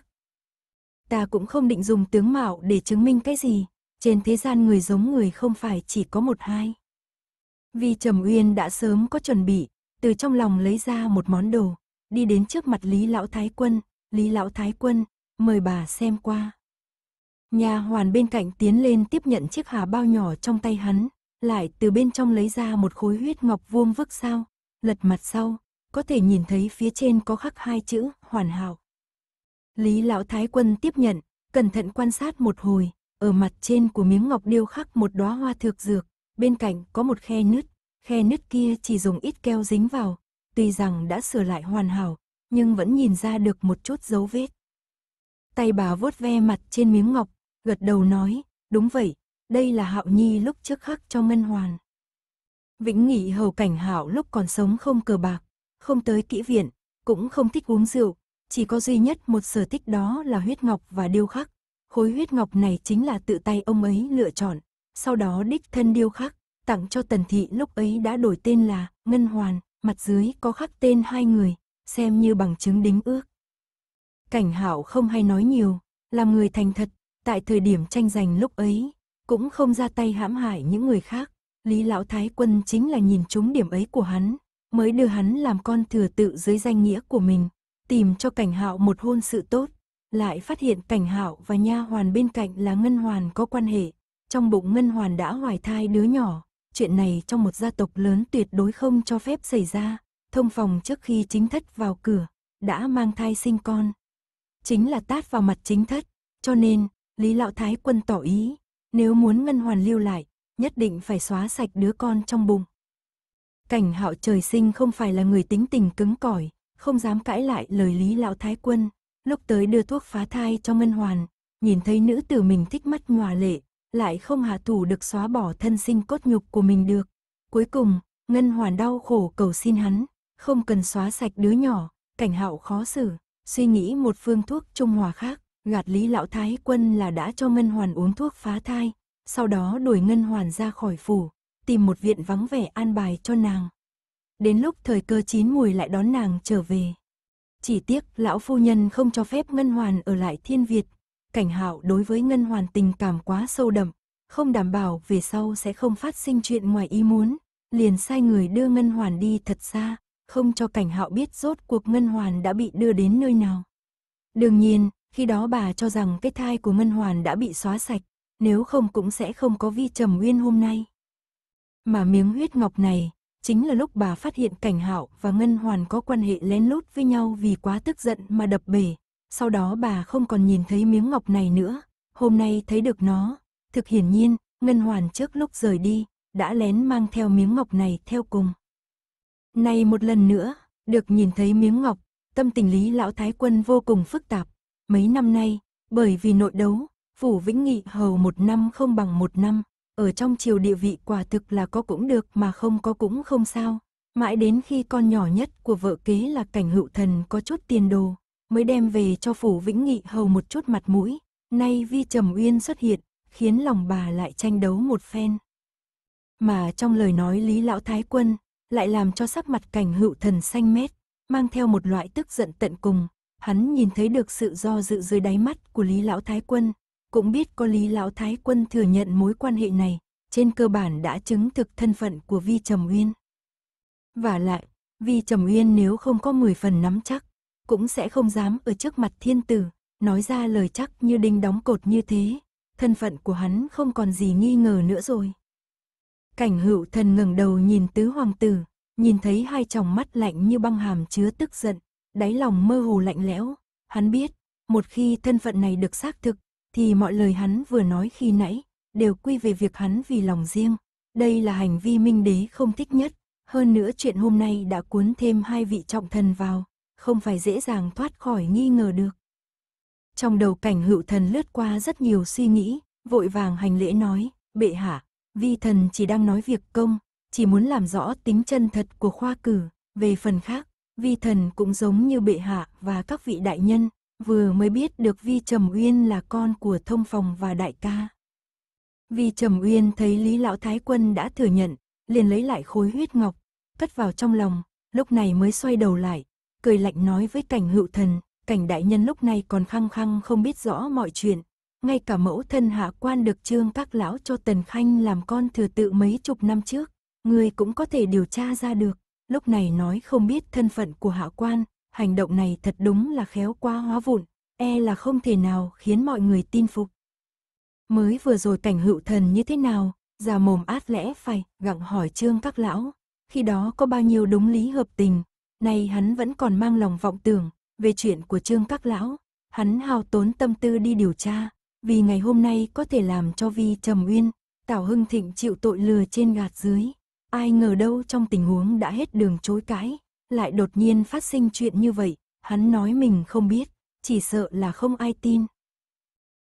Ta cũng không định dùng tướng mạo để chứng minh cái gì, trên thế gian người giống người không phải chỉ có một hai. Vi Trầm Uyên đã sớm có chuẩn bị, từ trong lòng lấy ra một món đồ, đi đến trước mặt Lý Lão Thái Quân, Lý Lão Thái Quân, mời bà xem qua. Nhà hoàn bên cạnh tiến lên tiếp nhận chiếc hà bao nhỏ trong tay hắn, lại từ bên trong lấy ra một khối huyết ngọc vuông vức sao, lật mặt sau, có thể nhìn thấy phía trên có khắc hai chữ hoàn hảo. Lý lão thái quân tiếp nhận, cẩn thận quan sát một hồi, ở mặt trên của miếng ngọc điêu khắc một đóa hoa thược dược, bên cạnh có một khe nứt, khe nứt kia chỉ dùng ít keo dính vào, tuy rằng đã sửa lại hoàn hảo, nhưng vẫn nhìn ra được một chút dấu vết. Tay bà vuốt ve mặt trên miếng ngọc, gật đầu nói, đúng vậy, đây là Hạo Nhi lúc trước khắc cho Ngân Hoàn. Vĩnh Nghị hầu cảnh Hạo lúc còn sống không cờ bạc, không tới kỹ viện, cũng không thích uống rượu, chỉ có duy nhất một sở thích đó là huyết ngọc và điêu khắc. Khối huyết ngọc này chính là tự tay ông ấy lựa chọn, sau đó đích thân điêu khắc, tặng cho Tần Thị lúc ấy đã đổi tên là Ngân Hoàn, mặt dưới có khắc tên hai người, xem như bằng chứng đính ước. Cảnh Hạo không hay nói nhiều, làm người thành thật, tại thời điểm tranh giành lúc ấy, cũng không ra tay hãm hại những người khác. Lý Lão Thái Quân chính là nhìn trúng điểm ấy của hắn, mới đưa hắn làm con thừa tự dưới danh nghĩa của mình, tìm cho Cảnh Hạo một hôn sự tốt, lại phát hiện Cảnh Hạo và nha hoàn bên cạnh là Ngân Hoàn có quan hệ, trong bụng Ngân Hoàn đã hoài thai đứa nhỏ, chuyện này trong một gia tộc lớn tuyệt đối không cho phép xảy ra, thông phòng trước khi chính thất vào cửa, đã mang thai sinh con. Chính là tát vào mặt chính thất, cho nên, Lý Lão Thái Quân tỏ ý, nếu muốn Ngân Hoàn lưu lại, nhất định phải xóa sạch đứa con trong bụng. Cảnh hạo trời sinh không phải là người tính tình cứng cỏi, không dám cãi lại lời Lý Lão Thái Quân, lúc tới đưa thuốc phá thai cho Ngân Hoàn, nhìn thấy nữ tử mình thích mắt nhòa lệ, lại không hạ thủ được xóa bỏ thân sinh cốt nhục của mình được. Cuối cùng, Ngân Hoàn đau khổ cầu xin hắn, không cần xóa sạch đứa nhỏ, cảnh hạo khó xử, suy nghĩ một phương thuốc trung hòa khác, gạt Lý Lão Thái Quân là đã cho Ngân Hoàn uống thuốc phá thai, sau đó đuổi Ngân Hoàn ra khỏi phủ, tìm một viện vắng vẻ an bài cho nàng. Đến lúc thời cơ chín mùi lại đón nàng trở về. Chỉ tiếc lão phu nhân không cho phép Ngân Hoàn ở lại thiên Việt. Cảnh hạo đối với Ngân Hoàn tình cảm quá sâu đậm, không đảm bảo về sau sẽ không phát sinh chuyện ngoài ý muốn. Liền sai người đưa Ngân Hoàn đi thật xa, không cho cảnh hạo biết rốt cuộc Ngân Hoàn đã bị đưa đến nơi nào. Đương nhiên, khi đó bà cho rằng cái thai của Ngân Hoàn đã bị xóa sạch, nếu không cũng sẽ không có vi trầm nguyên hôm nay. Mà miếng huyết ngọc này, chính là lúc bà phát hiện cảnh hạo và Ngân Hoàn có quan hệ lén lút với nhau vì quá tức giận mà đập bể. Sau đó bà không còn nhìn thấy miếng ngọc này nữa, hôm nay thấy được nó. Thực hiển nhiên, Ngân Hoàn trước lúc rời đi, đã lén mang theo miếng ngọc này theo cùng. nay một lần nữa, được nhìn thấy miếng ngọc, tâm tình lý lão thái quân vô cùng phức tạp. Mấy năm nay, bởi vì nội đấu, Phủ Vĩnh Nghị hầu một năm không bằng một năm, ở trong triều địa vị quả thực là có cũng được mà không có cũng không sao. Mãi đến khi con nhỏ nhất của vợ kế là cảnh hữu thần có chút tiền đồ, mới đem về cho Phủ Vĩnh Nghị hầu một chút mặt mũi. Nay Vi Trầm Uyên xuất hiện, khiến lòng bà lại tranh đấu một phen. Mà trong lời nói Lý Lão Thái Quân, lại làm cho sắc mặt cảnh hữu thần xanh mét, mang theo một loại tức giận tận cùng. Hắn nhìn thấy được sự do dự dưới đáy mắt của Lý Lão Thái Quân, cũng biết có Lý Lão Thái Quân thừa nhận mối quan hệ này, trên cơ bản đã chứng thực thân phận của Vi Trầm Uyên. Và lại, Vi Trầm Uyên nếu không có 10 phần nắm chắc, cũng sẽ không dám ở trước mặt thiên tử, nói ra lời chắc như đinh đóng cột như thế, thân phận của hắn không còn gì nghi ngờ nữa rồi. Cảnh hữu thần ngẩng đầu nhìn tứ hoàng tử, nhìn thấy hai tròng mắt lạnh như băng hàm chứa tức giận, đáy lòng mơ hồ lạnh lẽo, hắn biết, một khi thân phận này được xác thực, thì mọi lời hắn vừa nói khi nãy, đều quy về việc hắn vì lòng riêng. Đây là hành vi minh đế không thích nhất, hơn nữa chuyện hôm nay đã cuốn thêm hai vị trọng thần vào, không phải dễ dàng thoát khỏi nghi ngờ được. Trong đầu cảnh hữu thần lướt qua rất nhiều suy nghĩ, vội vàng hành lễ nói, bệ hạ, vi thần chỉ đang nói việc công, chỉ muốn làm rõ tính chân thật của khoa cử, về phần khác, vi thần cũng giống như bệ hạ và các vị đại nhân, vừa mới biết được Vi Trầm Uyên là con của thông phòng và đại ca. Vi Trầm Uyên thấy Lý Lão Thái Quân đã thừa nhận, liền lấy lại khối huyết ngọc, cất vào trong lòng, lúc này mới xoay đầu lại, cười lạnh nói với cảnh hữu thần, cảnh đại nhân lúc này còn khăng khăng không biết rõ mọi chuyện, ngay cả mẫu thân hạ quan được trương các lão cho Tần Khanh làm con thừa tự mấy chục năm trước, người cũng có thể điều tra ra được, lúc này nói không biết thân phận của hạ quan, hành động này thật đúng là khéo quá hóa vụn, e là không thể nào khiến mọi người tin phục. Mới vừa rồi cảnh hữu thần như thế nào, già mồm át lẽ phải, gặng hỏi trương các lão, khi đó có bao nhiêu đúng lý hợp tình, nay hắn vẫn còn mang lòng vọng tưởng, về chuyện của trương các lão, hắn hào tốn tâm tư đi điều tra, vì ngày hôm nay có thể làm cho Vi Trầm Uyên, Tào Hưng Thịnh chịu tội lừa trên gạt dưới. Ai ngờ đâu trong tình huống đã hết đường chối cãi, lại đột nhiên phát sinh chuyện như vậy, hắn nói mình không biết, chỉ sợ là không ai tin.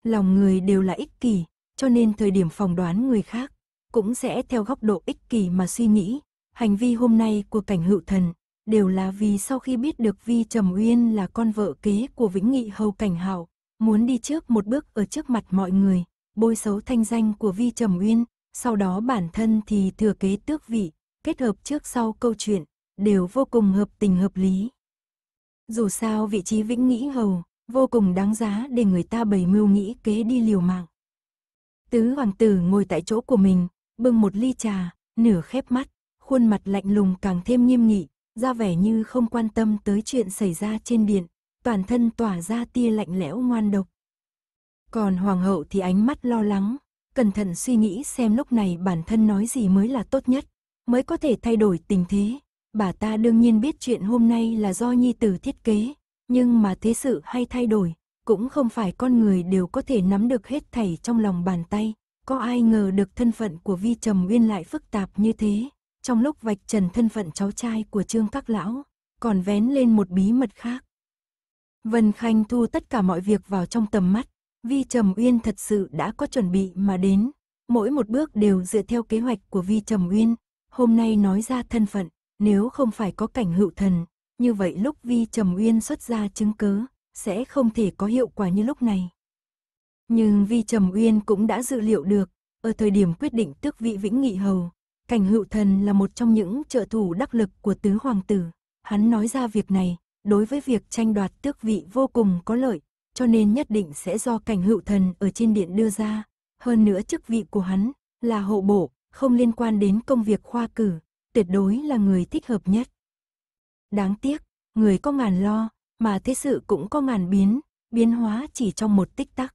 Lòng người đều là ích kỷ, cho nên thời điểm phỏng đoán người khác, cũng sẽ theo góc độ ích kỷ mà suy nghĩ. Hành vi hôm nay của cảnh hữu thần, đều là vì sau khi biết được Vi Trầm Uyên là con vợ kế của Vĩnh Nghị Hầu Cảnh Hảo, muốn đi trước một bước ở trước mặt mọi người, bôi xấu thanh danh của Vi Trầm Uyên, sau đó bản thân thì thừa kế tước vị, kết hợp trước sau câu chuyện, đều vô cùng hợp tình hợp lý. Dù sao vị trí vĩnh nghĩ hầu, vô cùng đáng giá để người ta bày mưu nghĩ kế đi liều mạng. Tứ hoàng tử ngồi tại chỗ của mình, bưng một ly trà, nửa khép mắt, khuôn mặt lạnh lùng càng thêm nghiêm nghị, ra vẻ như không quan tâm tới chuyện xảy ra trên điện, toàn thân tỏa ra tia lạnh lẽo ngoan độc. Còn hoàng hậu thì ánh mắt lo lắng, cẩn thận suy nghĩ xem lúc này bản thân nói gì mới là tốt nhất, mới có thể thay đổi tình thế. Bà ta đương nhiên biết chuyện hôm nay là do nhi tử thiết kế, nhưng mà thế sự hay thay đổi, cũng không phải con người đều có thể nắm được hết thảy trong lòng bàn tay. Có ai ngờ được thân phận của Vi Trầm Uyên lại phức tạp như thế, trong lúc vạch trần thân phận cháu trai của Trương Các Lão, còn vén lên một bí mật khác. Vân Khanh thu tất cả mọi việc vào trong tầm mắt, Vi Trầm Uyên thật sự đã có chuẩn bị mà đến, mỗi một bước đều dựa theo kế hoạch của Vi Trầm Uyên, hôm nay nói ra thân phận, nếu không phải có cảnh hữu thần, như vậy lúc Vi Trầm Uyên xuất ra chứng cớ, sẽ không thể có hiệu quả như lúc này. Nhưng Vi Trầm Uyên cũng đã dự liệu được, ở thời điểm quyết định tước vị vĩnh nghị hầu, cảnh hữu thần là một trong những trợ thủ đắc lực của tứ hoàng tử. Hắn nói ra việc này, đối với việc tranh đoạt tước vị vô cùng có lợi, cho nên nhất định sẽ do cảnh hữu thần ở trên điện đưa ra. Hơn nữa chức vị của hắn là hộ bổ không liên quan đến công việc khoa cử, tuyệt đối là người thích hợp nhất. Đáng tiếc, người có ngàn lo, mà thế sự cũng có ngàn biến, biến hóa chỉ trong một tích tắc.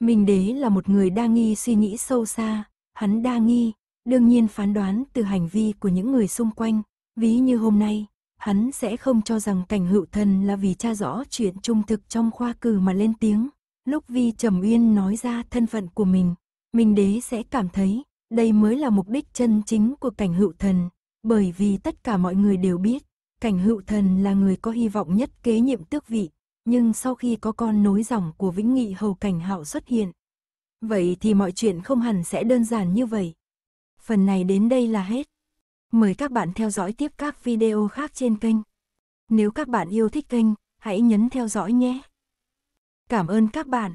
Minh đế là một người đa nghi suy nghĩ sâu xa, hắn đa nghi, đương nhiên phán đoán từ hành vi của những người xung quanh, ví như hôm nay, hắn sẽ không cho rằng cảnh hữu thần là vì cha rõ chuyện trung thực trong khoa cử mà lên tiếng. Lúc Vi Trầm Uyên nói ra thân phận của mình, Minh đế sẽ cảm thấy, đây mới là mục đích chân chính của cảnh hữu thần, bởi vì tất cả mọi người đều biết, cảnh hữu thần là người có hy vọng nhất kế nhiệm tước vị, nhưng sau khi có con nối dòng của Vĩnh Nghị Hầu Cảnh Hạo xuất hiện, vậy thì mọi chuyện không hẳn sẽ đơn giản như vậy. Phần này đến đây là hết. Mời các bạn theo dõi tiếp các video khác trên kênh. Nếu các bạn yêu thích kênh, hãy nhấn theo dõi nhé. Cảm ơn các bạn.